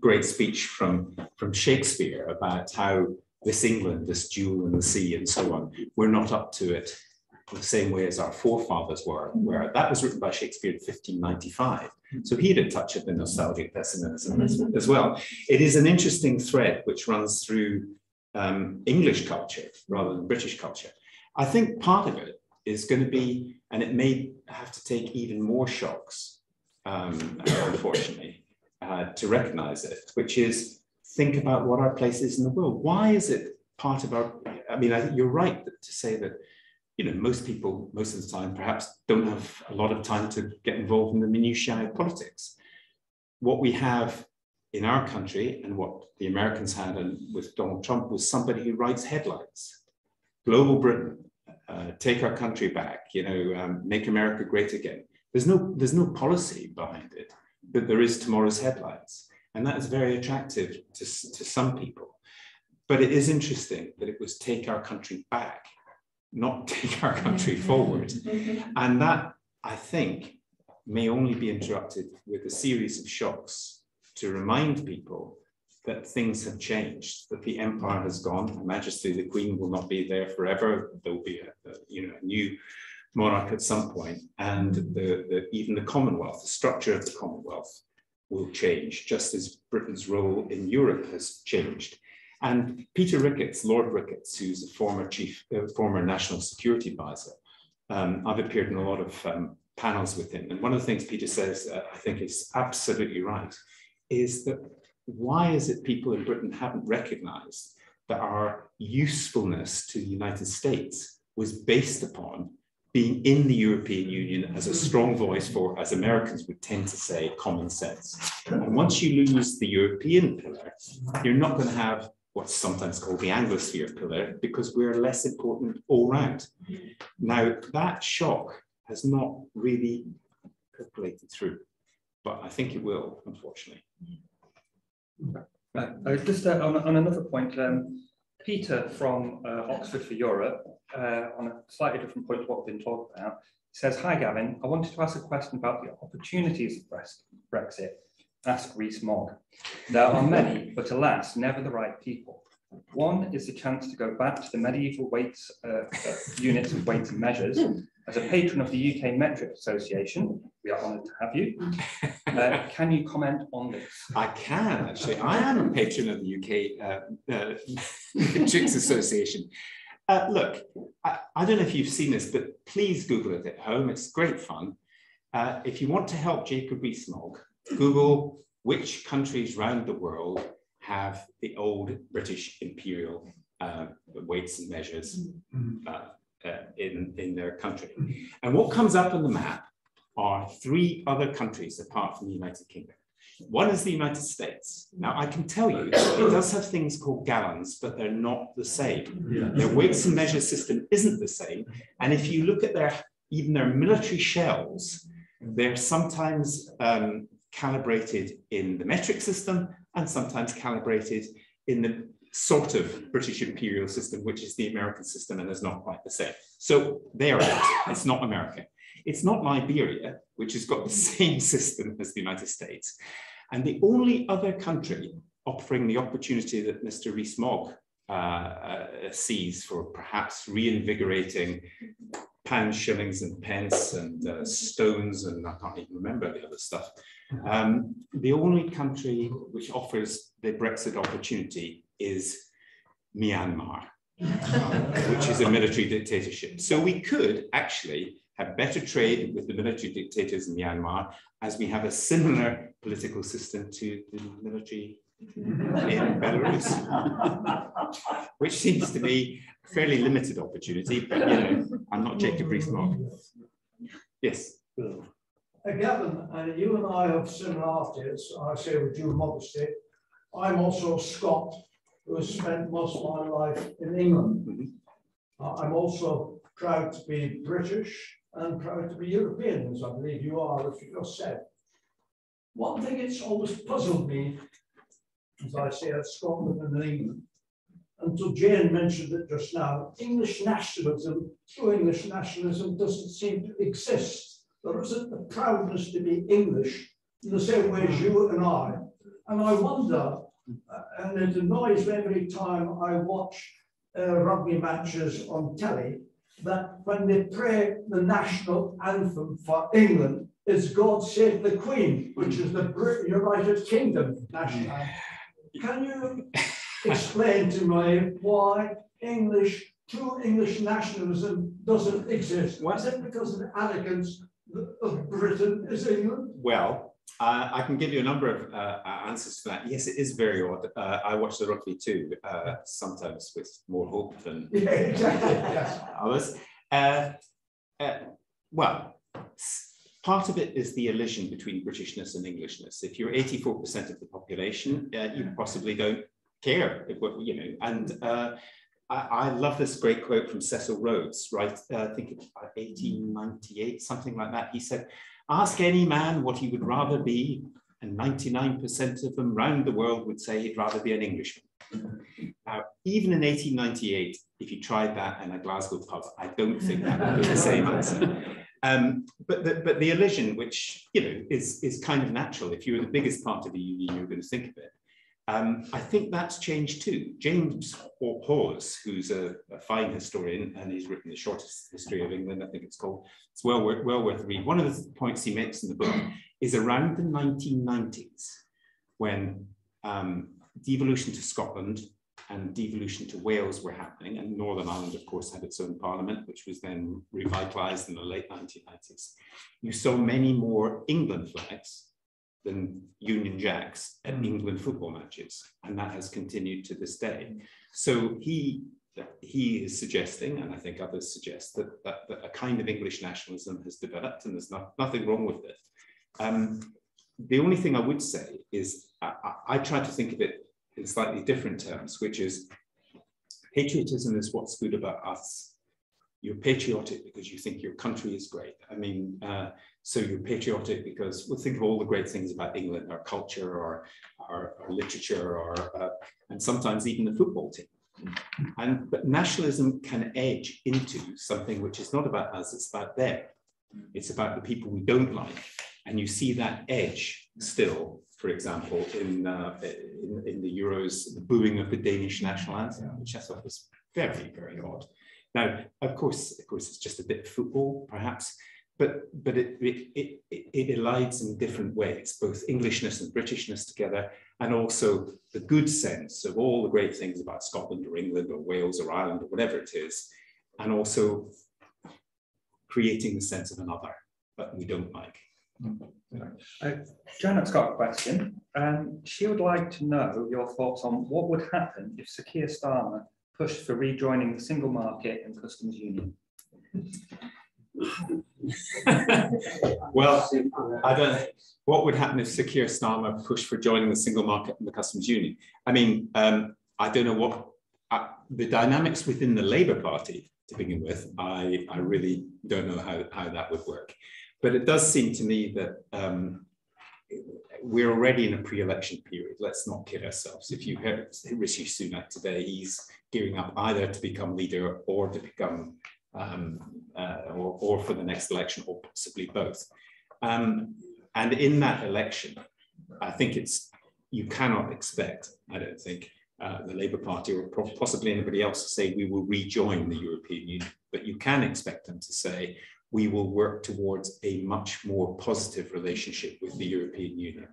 great speech from, from Shakespeare about how this England, this jewel in the sea, and so on. We're not up to it the same way as our forefathers were, where that was written by Shakespeare in 1595. So he had a touch of the nostalgic pessimism as, as well. It is an interesting thread which runs through um, English culture rather than British culture. I think part of it is going to be, and it may have to take even more shocks, um, unfortunately, uh, to recognize it, which is think about what our place is in the world. Why is it part of our, I mean, I think you're right to say that, you know, most people, most of the time, perhaps don't have a lot of time to get involved in the minutiae of politics. What we have in our country and what the Americans had and with Donald Trump was somebody who writes headlines. Global Britain, uh, take our country back, you know, um, make America great again. There's no, there's no policy behind it, but there is tomorrow's headlines. And that is very attractive to, to some people. But it is interesting that it was take our country back, not take our country forward. And that, I think, may only be interrupted with a series of shocks to remind people that things have changed, that the empire has gone, Her Majesty the Queen will not be there forever. There will be a, a you know, a new monarch at some point, and the, the, even the Commonwealth, the structure of the Commonwealth will change, just as Britain's role in Europe has changed. And Peter Ricketts, Lord Ricketts, who's a former chief, uh, former national security advisor, um, I've appeared in a lot of um, panels with him. And one of the things Peter says, uh, I think is absolutely right, is that why is it people in Britain haven't recognized that our usefulness to the United States was based upon being in the European Union as a strong voice for, as Americans would tend to say, common sense. And once you lose the European pillar, you're not going to have what's sometimes called the Anglosphere pillar because we're less important all round. Now, that shock has not really percolated through, but I think it will, unfortunately. Uh, uh, just uh, on, on, another point, um, Peter from uh, Oxford for Europe, uh, on a slightly different point to what we've been talking about, says, Hi Gavin, I wanted to ask a question about the opportunities of Brexit. Ask Rees-Mogg. There are many, but alas, never the right people. One is the chance to go back to the medieval weights uh, units of weights and measures. As a patron of the UK Metric Association, we are honoured to have you. Uh, can you comment on this? I can actually. I am a patron of the UK uh, uh, Metrics Association. Uh, look, I, I, don't know if you've seen this, but please Google it at home. It's great fun. Uh, if you want to help Jacob Rees-Mogg, Google which countries around the world have the old British imperial uh, weights and measures mm-hmm. In, in their country. And what comes up on the map are three other countries apart from the United Kingdom. One is the United States. Now, I can tell you, it does have things called gallons, but they're not the same. Yeah. Their weights and measures system isn't the same. And if you look at their even their military shells, they're sometimes um, calibrated in the metric system and sometimes calibrated in the sort of British imperial system, which is the American system and is not quite the same. So they're out, it's not America. It's not Liberia, which has got the same system as the United States. And the only other country offering the opportunity that Mr. Rees-Mogg uh, uh, sees for perhaps reinvigorating pounds, shillings, and pence, and uh, stones, and I can't even remember the other stuff. Um, the only country which offers the Brexit opportunity is Myanmar, which is a military dictatorship. So we could actually have better trade with the military dictators in Myanmar as we have a similar political system to the military in Belarus, which seems to be a fairly limited opportunity, but you know, I'm not Jacob Rees-Mogg. Yes. Uh, Gavin, uh, you and I have similar afterwards, I say with due modesty. I'm also a Scot who has spent most of my life in England. Mm -hmm. uh, I'm also proud to be British and proud to be European, as I believe you are, as you just said. One thing that's always puzzled me, as I say, at Scotland and England, until Jane mentioned it just now, English nationalism, true English nationalism doesn't seem to exist there isn't the proudness to be English in the same way as you and I. And I wonder, uh, and it annoys me every time I watch uh, rugby matches on telly, that when they play the national anthem for England, it's God Save the Queen, which is the Brit United Kingdom national anthem. Can you explain to me why English, true English nationalism doesn't exist? Was it because of the arrogance of Britain is England? Well, uh, I can give you a number of uh, answers to that. Yes, it is very odd. Uh, I watch the rugby too, uh, sometimes with more hope than others. Uh, uh, well, part of it is the elision between Britishness and Englishness. If you're 84% of the population, you possibly don't care, if, you know, and I, I, love this great quote from Cecil Rhodes, right? Uh, I think it's 1898, something like that. He said, Ask any man what he would rather be, and 99% of them round the world would say he'd rather be an Englishman. Now, even in 1898, if you tried that in a Glasgow pub, I don't think that would be the same answer. Um, but, the, but the elision, which you know is, is kind of natural, if you're the biggest part of the union, you're going to think of it. Um, I think that's changed too. James Hawes, who's a, a, fine historian and he's written the shortest history of England, I think it's called. It's well worth, well worth a read. One of the points he makes in the book is around the 1990s when um, devolution to Scotland and devolution to Wales were happening. And Northern Ireland, of course, had its own parliament, which was then revitalized in the late 1990s. You saw many more England flags than Union Jacks at mm. England football matches, and that has continued to this day. So he he is suggesting, and I think others suggest that, that, that a kind of English nationalism has developed, and there's not, nothing wrong with it. Um, the only thing I would say is I, I, I, try to think of it in slightly different terms, which is patriotism is what's good about us. You're patriotic because you think your country is great. I mean, uh, so you're patriotic because we'll think of all the great things about England, our culture, or our, our literature, or uh, and sometimes even the football team. And but nationalism can edge into something which is not about us; it's about them. It's about the people we don't like, and you see that edge still for example, in, uh, in, in, the Euros, the booing of the Danish national anthem, which I thought was very, very odd. Now, of course, of course, it's just a bit of football, perhaps, but but it it, it, it elides in different ways, both Englishness and Britishness together, and also the good sense of all the great things about Scotland or England or Wales or Ireland or whatever it is, and also creating the sense of another that we don't like. Uh, Janet's got a question. Um, she would like to know your thoughts on what would happen if Sir Keir Starmer pushed for rejoining the single market and customs union. well, I don't. What would happen if Sir Keir Starmer pushed for joining the single market and the customs union? I mean, um, I don't know what uh, the dynamics within the Labour Party to begin with. I, I really don't know how, how that would work. But it does seem to me that um, we're already in a pre-election period. Let's not kid ourselves. If you heard Rishi Sunak today, he's gearing up either to become leader or to become, um, or, or, for the next election, or possibly both. Um, and in that election, I think it's you cannot expect, I don't think, uh, the Labour Party or possibly anybody else to say we will rejoin the European Union, but you can expect them to say we will work towards a much more positive relationship with the European Union.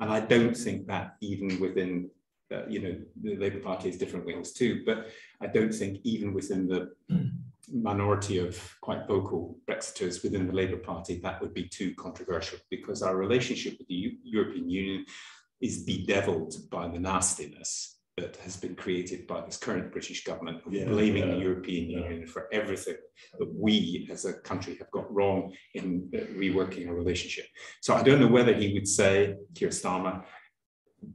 And I don't think that even within, uh, you know, the Labour Party has different wings too, but I don't think even within the minority of quite vocal Brexiters within the Labour Party, that would be too controversial because our relationship with the U European Union is bedeviled by the nastiness that has been created by this current British government of yeah, blaming yeah, the European yeah. Union for everything that we as a country have got wrong in uh, reworking our relationship. So I don't know whether he would say, Keir Starmer,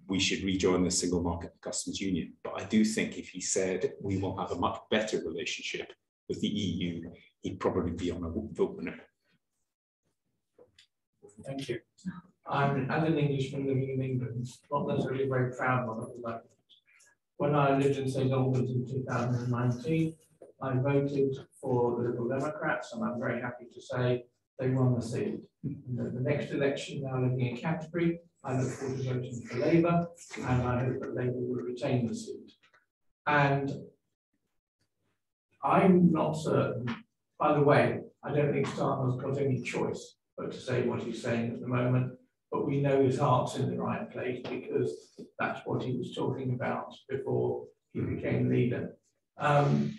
we should rejoin the single market customs union. But I do think if he said we will have a much better relationship with the EU, he'd probably be on a vote winner. Thank you. I'm, an Englishman living in England, not necessarily very proud of it, but when I lived in St. Albans in 2019, I voted for the Liberal Democrats, and I'm very happy to say they won the seat. The, the next election, now living in Canterbury, I look forward to voting for Labour, and I hope that Labour will retain the seat. And I'm not certain, by the way, I don't think Starmer's got any choice but to say what he's saying at the moment but we know his heart's in the right place because that's what he was talking about before he became leader. Um,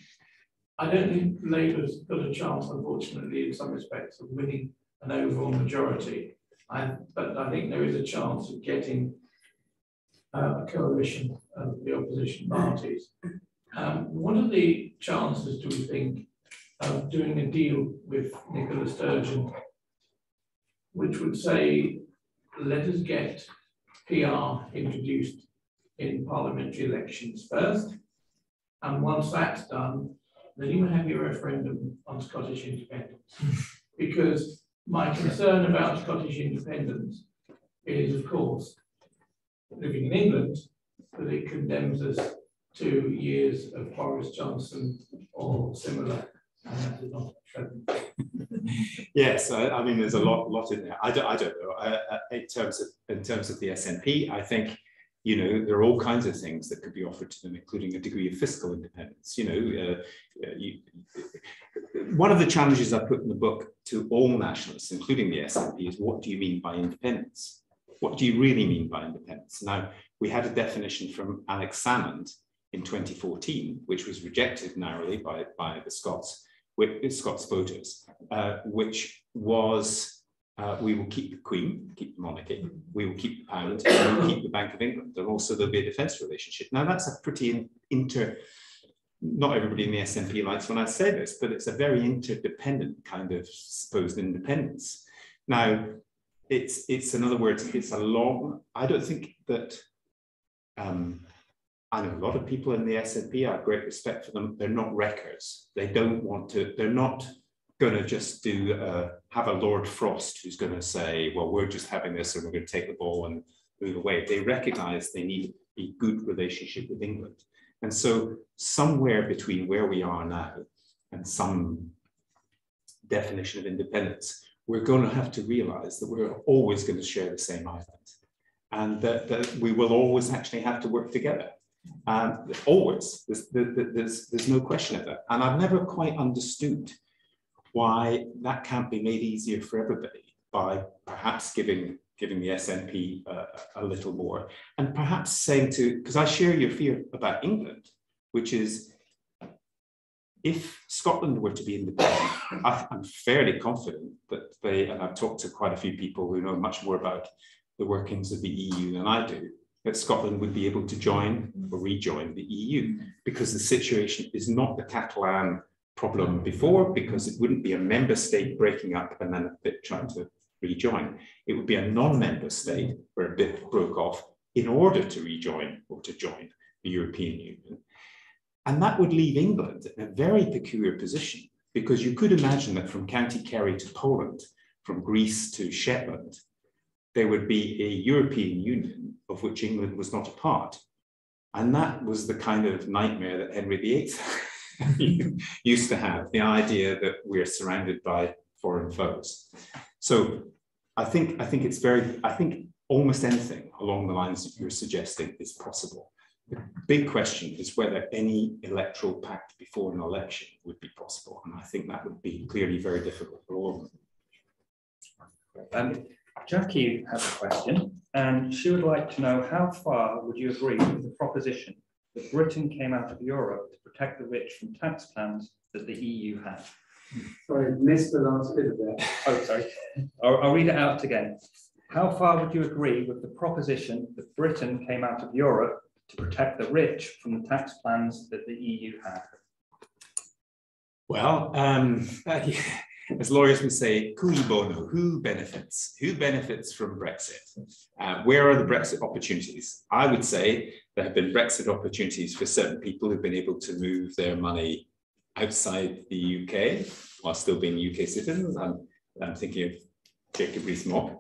I don't think Labour's got a chance, unfortunately, in some respects, of winning an overall majority. I, but I think there is a chance of getting uh, a coalition of the opposition parties. Um, what are the chances, do we think, of doing a deal with Nicola Sturgeon, which would say let us get PR introduced in parliamentary elections first. And once that's done, then you have your referendum on Scottish independence. because my concern about Scottish independence is, of course, living in England, that it condemns us to years of Boris Johnson or similar, yes, I, I, mean, there's a lot, lot in there. I don't, I don't know. I, I, in terms of in terms of the SNP, I think you know there are all kinds of things that could be offered to them, including a degree of fiscal independence. You know, uh, uh you, one of the challenges I put in the book to all nationalists, including the SNP, is what do you mean by independence? What do you really mean by independence? Now, we had a definition from Alex Salmond in 2014, which was rejected narrowly by, by the Scots, with Scots voters, uh, which was uh, we will keep the Queen, keep the monarchy, we will keep the pound, and we will keep the Bank of England, and also there'll be a defence relationship. Now that's a pretty inter. Not everybody in the SNP likes when I say this, but it's a very interdependent kind of supposed independence. Now, it's it's in other words, it's a long. I don't think that um, I know a lot of people in the SNP, I have great respect for them. They're not wreckers. They don't want to, they're not going to just do, uh, have a Lord Frost who's going to say, well, we're just having this and we're going to take the ball and move away. They recognize they need a good relationship with England. And so somewhere between where we are now and some definition of independence, we're going to have to realize that we're always going to share the same island and that, that we will always actually have to work together. Um, always, there's, there's, there's no question of that. And I've never quite understood why that can't be made easier for everybody by perhaps giving giving the SNP uh, a little more, and perhaps saying to, because I share your fear about England, which is if Scotland were to be independent, I, am fairly confident that they, and I've talked to quite a few people who know much more about the workings of the EU than I do, that Scotland would be able to join or rejoin the EU because the situation is not the Catalan problem before, because it wouldn't be a member state breaking up and then a bit trying to rejoin. It would be a non-member state where a bit broke off in order to rejoin or to join the European Union. And that would leave England in a very peculiar position because you could imagine that from County Kerry to Poland, from Greece to Shetland, there would be a European Union of which England was not a part. And that was the kind of nightmare that Henry VIII used to have, the idea that we're surrounded by foreign foes. So I think, I think it's very, I think almost anything along the lines that you're suggesting is possible. The big question is whether any electoral pact before an election would be possible. And I think that would be clearly very difficult for all of them. Um, Jackie has a question, and she would like to know how far would you agree with the proposition that Britain came out of Europe to protect the rich from tax plans that the EU had? Sorry, missed the last bit of that. Oh, sorry. I'll, I'll read it out again. How far would you agree with the proposition that Britain came out of Europe to protect the rich from the tax plans that the EU had? Well, um, uh, as lawyers would say, cui bono, who benefits? Who benefits from Brexit? Uh, where are the Brexit opportunities? I would say there have been Brexit opportunities for certain people who've been able to move their money outside the UK while still being UK citizens. I'm, I'm thinking of Jacob Rees-Mogg.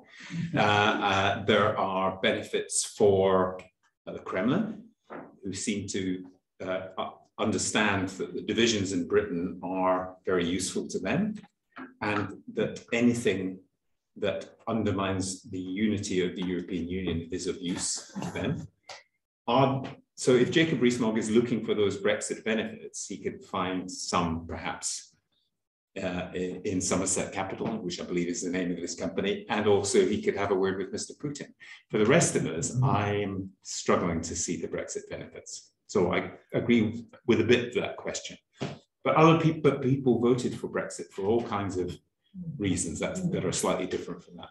Uh, uh, there are benefits for uh, the Kremlin, who seem to uh, understand that the divisions in Britain are very useful to them, and that anything that undermines the unity of the European Union is of use to them. Are so if Jacob Rees-Mogg is looking for those Brexit benefits, he could find some perhaps uh, in, in, Somerset Capital, which I believe is the name of this company, and also he could have a word with Mr. Putin. For the rest of us, I'm struggling to see the Brexit benefits. So I agree with a bit of that question. But other people, but people voted for Brexit for all kinds of reasons that, that are slightly different from that.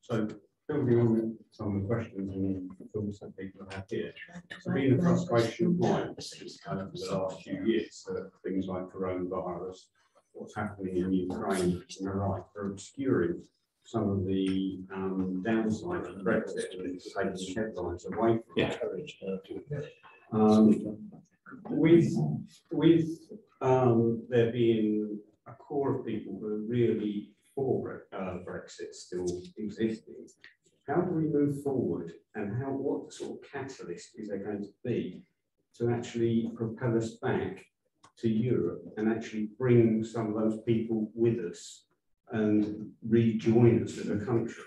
So building on some of the questions and that people have here, it's been a frustration of mine over the last few years that things like coronavirus, what's happening in Ukraine and the like are obscuring some of the um, downsides of Brexit and it's taking headlines away from yeah. Um, with with um, there being a core of people who are really for uh, Brexit still existing, how do we move forward and how what sort of catalyst is there going to be to actually propel us back to Europe and actually bring some of those people with us and rejoin us as a country?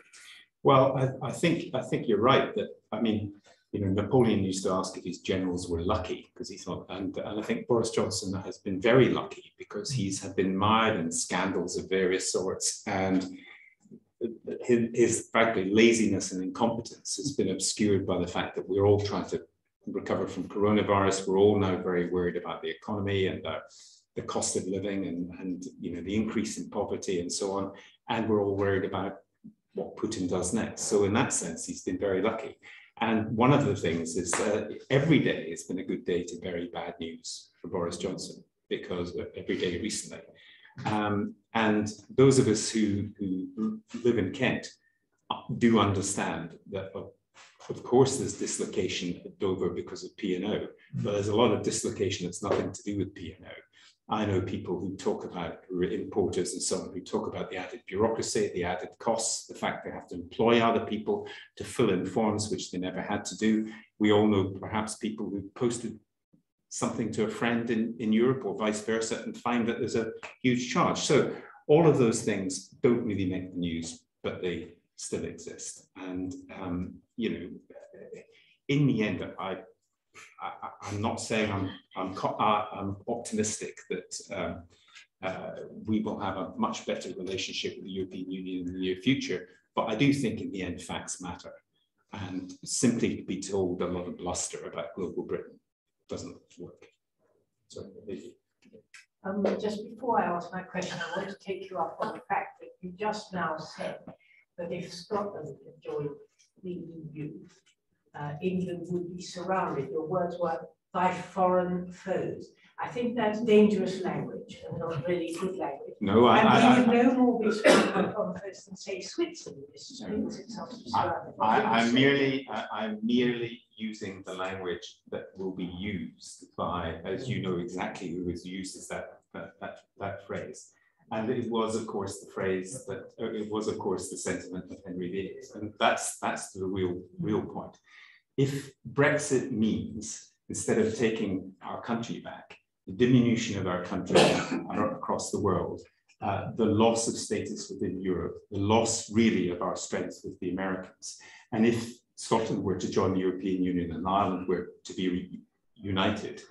Well, I, I think I think you're right that I mean you know, Napoleon used to ask if his generals were lucky because he thought, and, and I think Boris Johnson has been very lucky because he's had been mired in scandals of various sorts and his, his frankly laziness and incompetence has been obscured by the fact that we're all trying to recover from coronavirus. We're all now very worried about the economy and uh, the cost of living and, and you know the increase in poverty and so on. And we're all worried about what Putin does next. So in that sense, he's been very lucky. And one of the things is uh, every day has been a good day to bury bad news for Boris Johnson because every day recently. Um, and those of us who, who live in Kent do understand that of course, there's dislocation at Dover because of P&O, but there's a lot of dislocation that's nothing to do with P&O. I know people who talk about importers and so on, who talk about the added bureaucracy, the added costs, the fact they have to employ other people to fill in forms which they never had to do. We all know perhaps people who posted something to a friend in, in Europe or vice versa and find that there's a huge charge. So all of those things don't really make the news, but they still exist. And, um, you know, in the end, I I, am not saying I'm, I'm, I'm optimistic that um, uh, we will have a much better relationship with the European Union in the near future, but I do think in the end facts matter. And simply to be told a lot of bluster about global Britain doesn't work. So, um, just before I ask my question, I want to take you up on the fact that you just now said that if Scotland joined the EU, uh, England would be surrounded, your words were, by foreign foes. I think that's dangerous language and not really good language. No, I, and I, we would no more be surrounded by foreign foes than say Switzerland is itself surrounded. I, I, am merely, I, I'm merely using the language that will be used by, as you know exactly who is uses that, that, that, that phrase. And it was, of course, the phrase that uh, it was, of course, the sentiment of Henry VIII. And that's that's the real real point if Brexit means, instead of taking our country back, the diminution of our country across the world, uh, the loss of status within Europe, the loss really of our strength with the Americans. And if Scotland were to join the European Union and Ireland were to be united,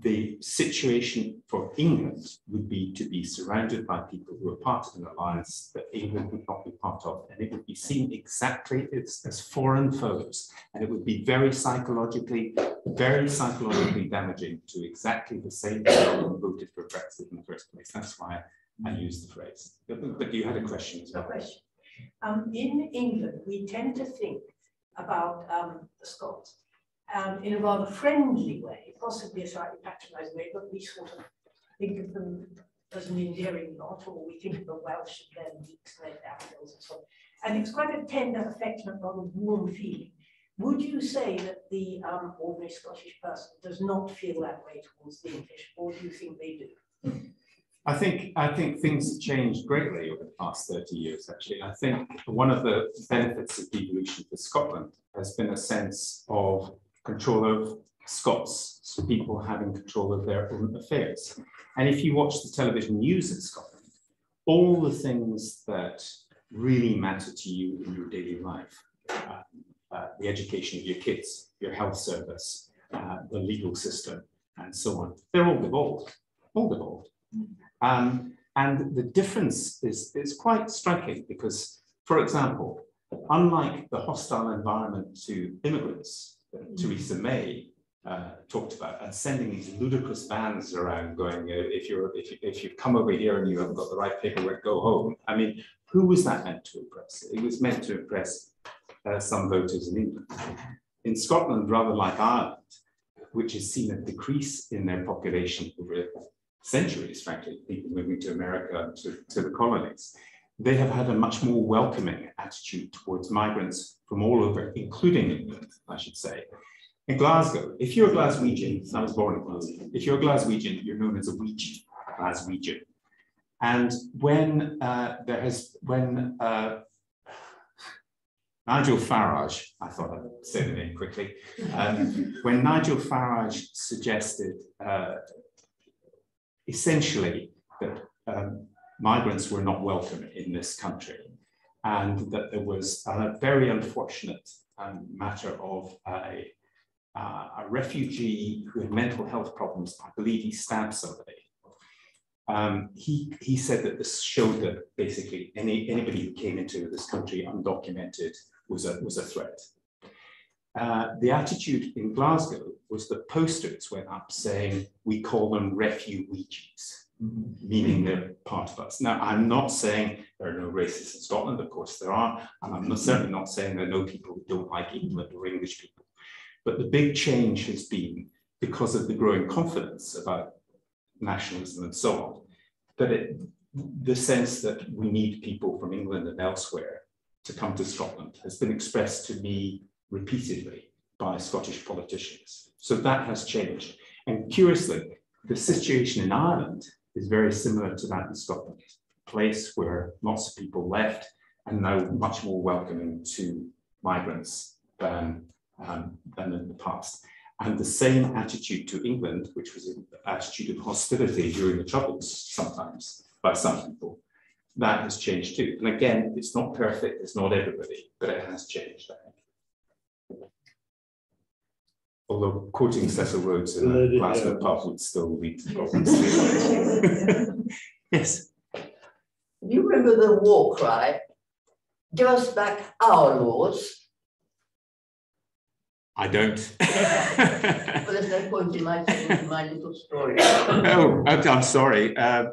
the situation for England would be to be surrounded by people who are part of an alliance that England would not be part of. And it would be seen exactly as, as foreign foes. And it would be very psychologically, very psychologically damaging to exactly the same people who voted for Brexit in the first place. That's why I used the phrase. But, but you had a question as well. question. Um, in England, we tend to think about um, the Scots um, in a rather friendly way, possibly a slightly patronizing way, but we sort of think of them as an endearing lot, or we think of the Welsh and their leeks and their daffodils and so on. And it's quite a tender, affectionate, rather warm feeling. Would you say that the um, ordinary Scottish person does not feel that way towards the English, or do you think they do? I think I think things have changed greatly over the past 30 years, actually. I think one of the benefits of devolution for Scotland has been a sense of control of Scots, people having control of their own affairs. And if you watch the television news in Scotland, all the things that really matter to you in your daily life, uh, uh, the education of your kids, your health service, uh, the legal system, and so on, they're all devolved, all devolved. Um, and the difference is, is quite striking because, for example, unlike the hostile environment to immigrants that Theresa May uh, talked about and sending these ludicrous vans around going, uh, if you're if you, if you come over here and you haven't got the right paperwork, go home. I mean, who was that meant to impress? It was meant to impress uh, some voters in England. In Scotland, rather like Ireland, which has seen a decrease in their population over centuries, frankly, people moving to America to, to the colonies, they have had a much more welcoming attitude towards migrants from all over, including England, I should say. In Glasgow, if you're a Glaswegian, I was born in Glasgow, if you're a Glaswegian, you're known as a Weegian, Glaswegian. And when uh, there has, when uh, Nigel Farage, I thought I'd say the name quickly, um, when Nigel Farage suggested uh, essentially that um, migrants were not welcome in this country and that there was a very unfortunate um, matter of a, uh, a refugee who had mental health problems. I believe he stabbed somebody. Um, he, he said that this showed that basically any, anybody who came into this country undocumented was a, was a threat. Uh, the attitude in Glasgow was that posters went up saying, we call them refugees meaning they're part of us. Now, I'm not saying there are no racists in Scotland, of course there are, and I'm not, certainly not saying there are no people who don't like England or English people. But the big change has been because of the growing confidence about nationalism and so on, that it, the sense that we need people from England and elsewhere to come to Scotland has been expressed to me repeatedly by Scottish politicians. So that has changed. And curiously, the situation in Ireland is very similar to that in Scotland, a place where lots of people left and now much more welcoming to migrants than, um, than in the past. And the same attitude to England, which was an attitude of hostility during the Troubles sometimes by some people, that has changed too. And again, it's not perfect, it's not everybody, but it has changed, I think. Although quoting Cecil Rhodes in a Glasgow pub would still lead to problems. yes. You remember the war cry, give us back our laws. I don't. well, there's no point in my telling my little story. oh, I'm sorry. Um,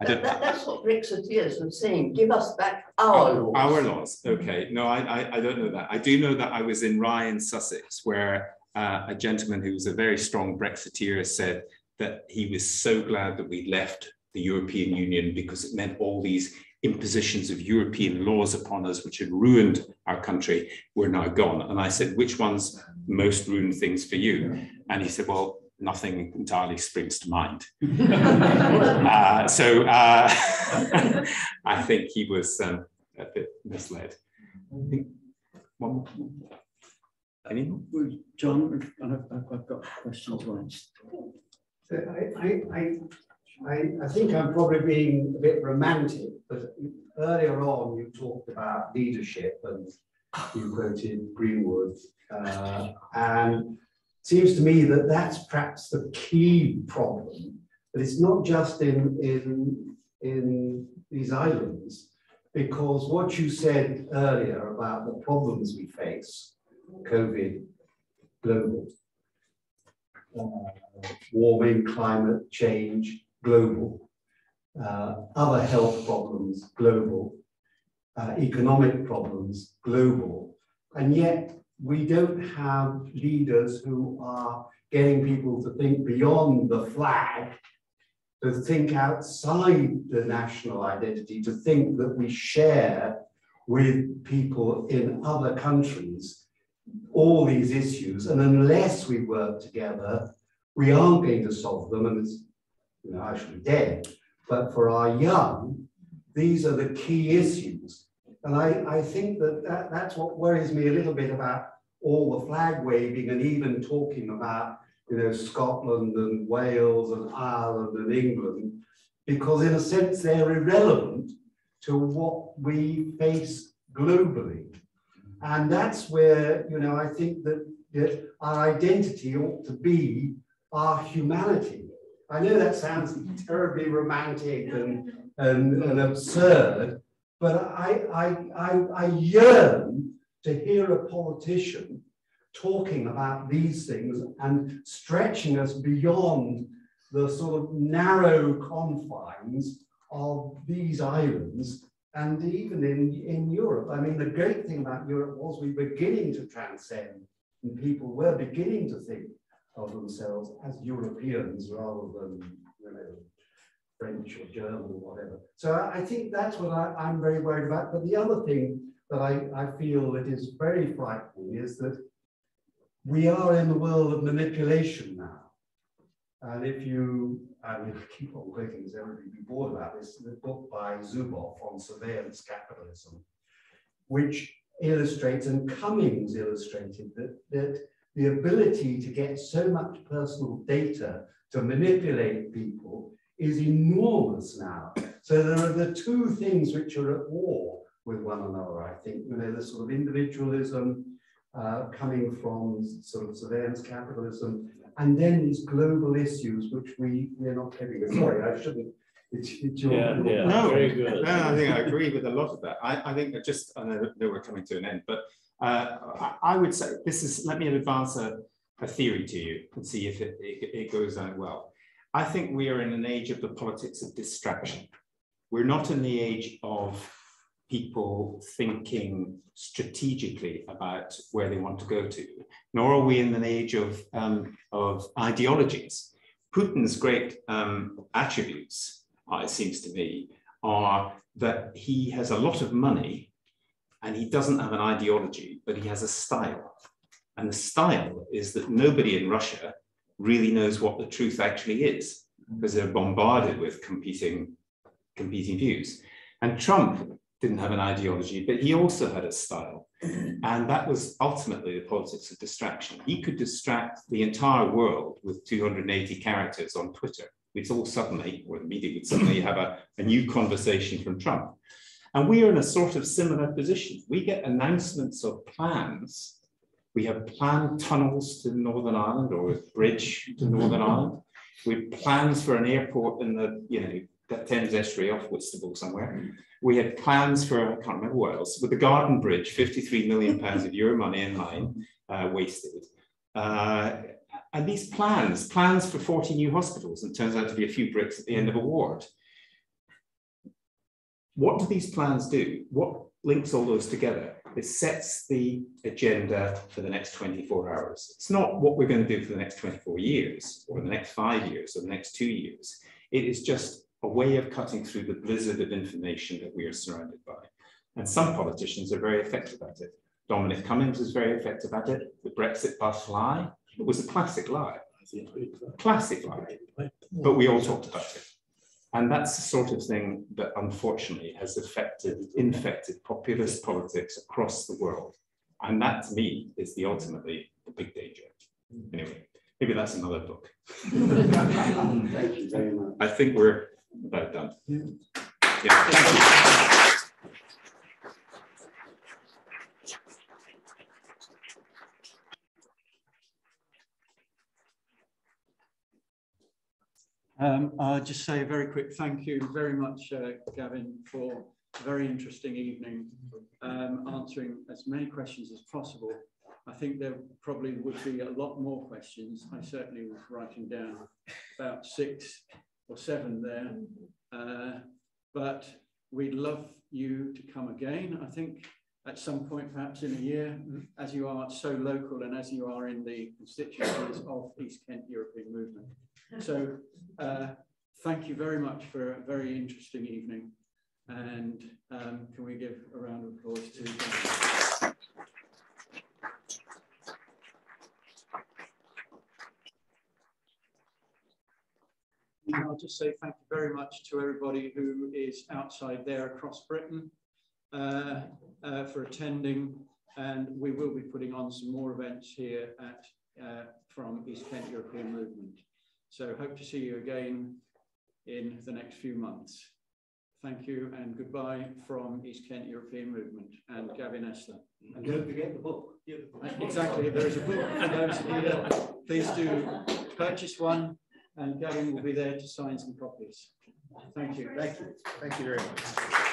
that, that, that's what Brexiteers are saying. Give us back our laws. Our laws. Okay. No, I, I, I, don't know that. I do know that I was in Rye in Sussex, where uh, a gentleman who was a very strong Brexiteer said that he was so glad that we left the European Union because it meant all these impositions of European laws upon us, which had ruined our country, were now gone. And I said, which ones most ruined things for you? And he said, well, nothing entirely springs to mind. uh, so uh, I think he was um, a bit misled. One Any more? John, I've, I've got questions one. So I, I, I, I think I'm probably being a bit romantic, but earlier on you talked about leadership and you quoted Greenwood. Uh, and seems to me that that's perhaps the key problem. But it's not just in, in, in these islands, because what you said earlier about the problems we face, COVID, global, uh, warming, climate change, global, uh, other health problems, global, uh, economic problems, global, and yet we don't have leaders who are getting people to think beyond the flag, to think outside the national identity, to think that we share with people in other countries all these issues. And unless we work together, we aren't going to solve them. And it's, you know, actually dead. But for our young, these are the key issues. And I, I think that, that that's what worries me a little bit about all the flag waving and even talking about, you know, Scotland and Wales and Ireland and England, because in a sense they're irrelevant to what we face globally. And that's where, you know, I think that, our identity ought to be our humanity. I know that sounds mm-hmm. terribly romantic and, and, and absurd, but I, I, I, I yearn to hear a politician talking about these things and stretching us beyond the sort of narrow confines of these islands and even in, in Europe. I mean, the great thing about Europe was we were beginning to transcend and people were beginning to think of themselves as Europeans rather than, you know, French or German or whatever. So I think that's what I, am very worried about. But the other thing that I, I feel that is very frightening is that we are in the world of manipulation now. And if you, I mean, keep on quoting because everybody be bored about this, the book by Zuboff on surveillance capitalism, which illustrates, and Cummings illustrated, that, that the ability to get so much personal data to manipulate people is enormous now. So there are the two things which are at war with one another, I think. You know, the sort of individualism uh, coming from sort of surveillance capitalism, and then these global issues which we, we're not getting. Sorry, I shouldn't. It's, it's your, yeah, yeah, no, very good. No, I think I agree with a lot of that. I, I think just, I know that we're coming to an end, but uh, I, I, would say this is, let me advance a, a theory to you and see if it, it, it goes down well. I think we are in an age of the politics of distraction. We're not in the age of people thinking strategically about where they want to go to, nor are we in an age of, um, of ideologies. Putin's great um, attributes, uh, it seems to me, are that he has a lot of money and he doesn't have an ideology, but he has a style. And the style is that nobody in Russia really knows what the truth actually is because they're bombarded with competing, competing views. And Trump didn't have an ideology, but he also had a style. And that was ultimately the politics of distraction. He could distract the entire world with 280 characters on Twitter. We'd all suddenly, or the media would suddenly have a, a new conversation from Trump. And we are in a sort of similar position. We get announcements of plans. We have planned tunnels to Northern Ireland or a bridge to Northern Ireland. We have plans for an airport in the, you know, Thames estuary off Whitstable somewhere. We had plans for, I can't remember what else, with the Garden Bridge, 53 million pounds of your money in line uh, wasted. Uh, and these plans, plans for 40 new hospitals, and turns out to be a few bricks at the end of a ward. What do these plans do? What links all those together? It sets the agenda for the next 24 hours. It's not what we're going to do for the next 24 years, or the next five years, or the next two years. It is just a way of cutting through the blizzard of information that we are surrounded by. And some politicians are very effective at it. Dominic Cummings was very effective at it. The Brexit bus lie, it was a classic lie. Classic lie. But we all talked about it. And that's the sort of thing that unfortunately has affected, infected populist politics across the world. And that to me is the ultimately the big danger. Anyway, maybe that's another book. Thank you very much. I think we're about done. Yeah. yeah thank you. Um, I'll just say a very quick thank you very much, uh, Gavin, for a very interesting evening, um, answering as many questions as possible. I think there probably would be a lot more questions. I certainly was writing down about six or seven there. Uh, but we'd love you to come again. I think at some point, perhaps in a year, as you are so local and as you are in the constituencies of East Kent European Movement. So uh, thank you very much for a very interesting evening. And um, can we give a round of applause to I'll just say thank you very much to everybody who is outside there across Britain uh, uh, for attending. And we will be putting on some more events here at uh, from East Kent European Movement. So hope to see you again in the next few months. Thank you and goodbye from East Kent European Movement and Gavin Esler. And don't forget the book. Exactly, there is a book for those of here. Please do purchase one and Gavin will be there to sign some copies. Thank you. Thank you. Thank you very much.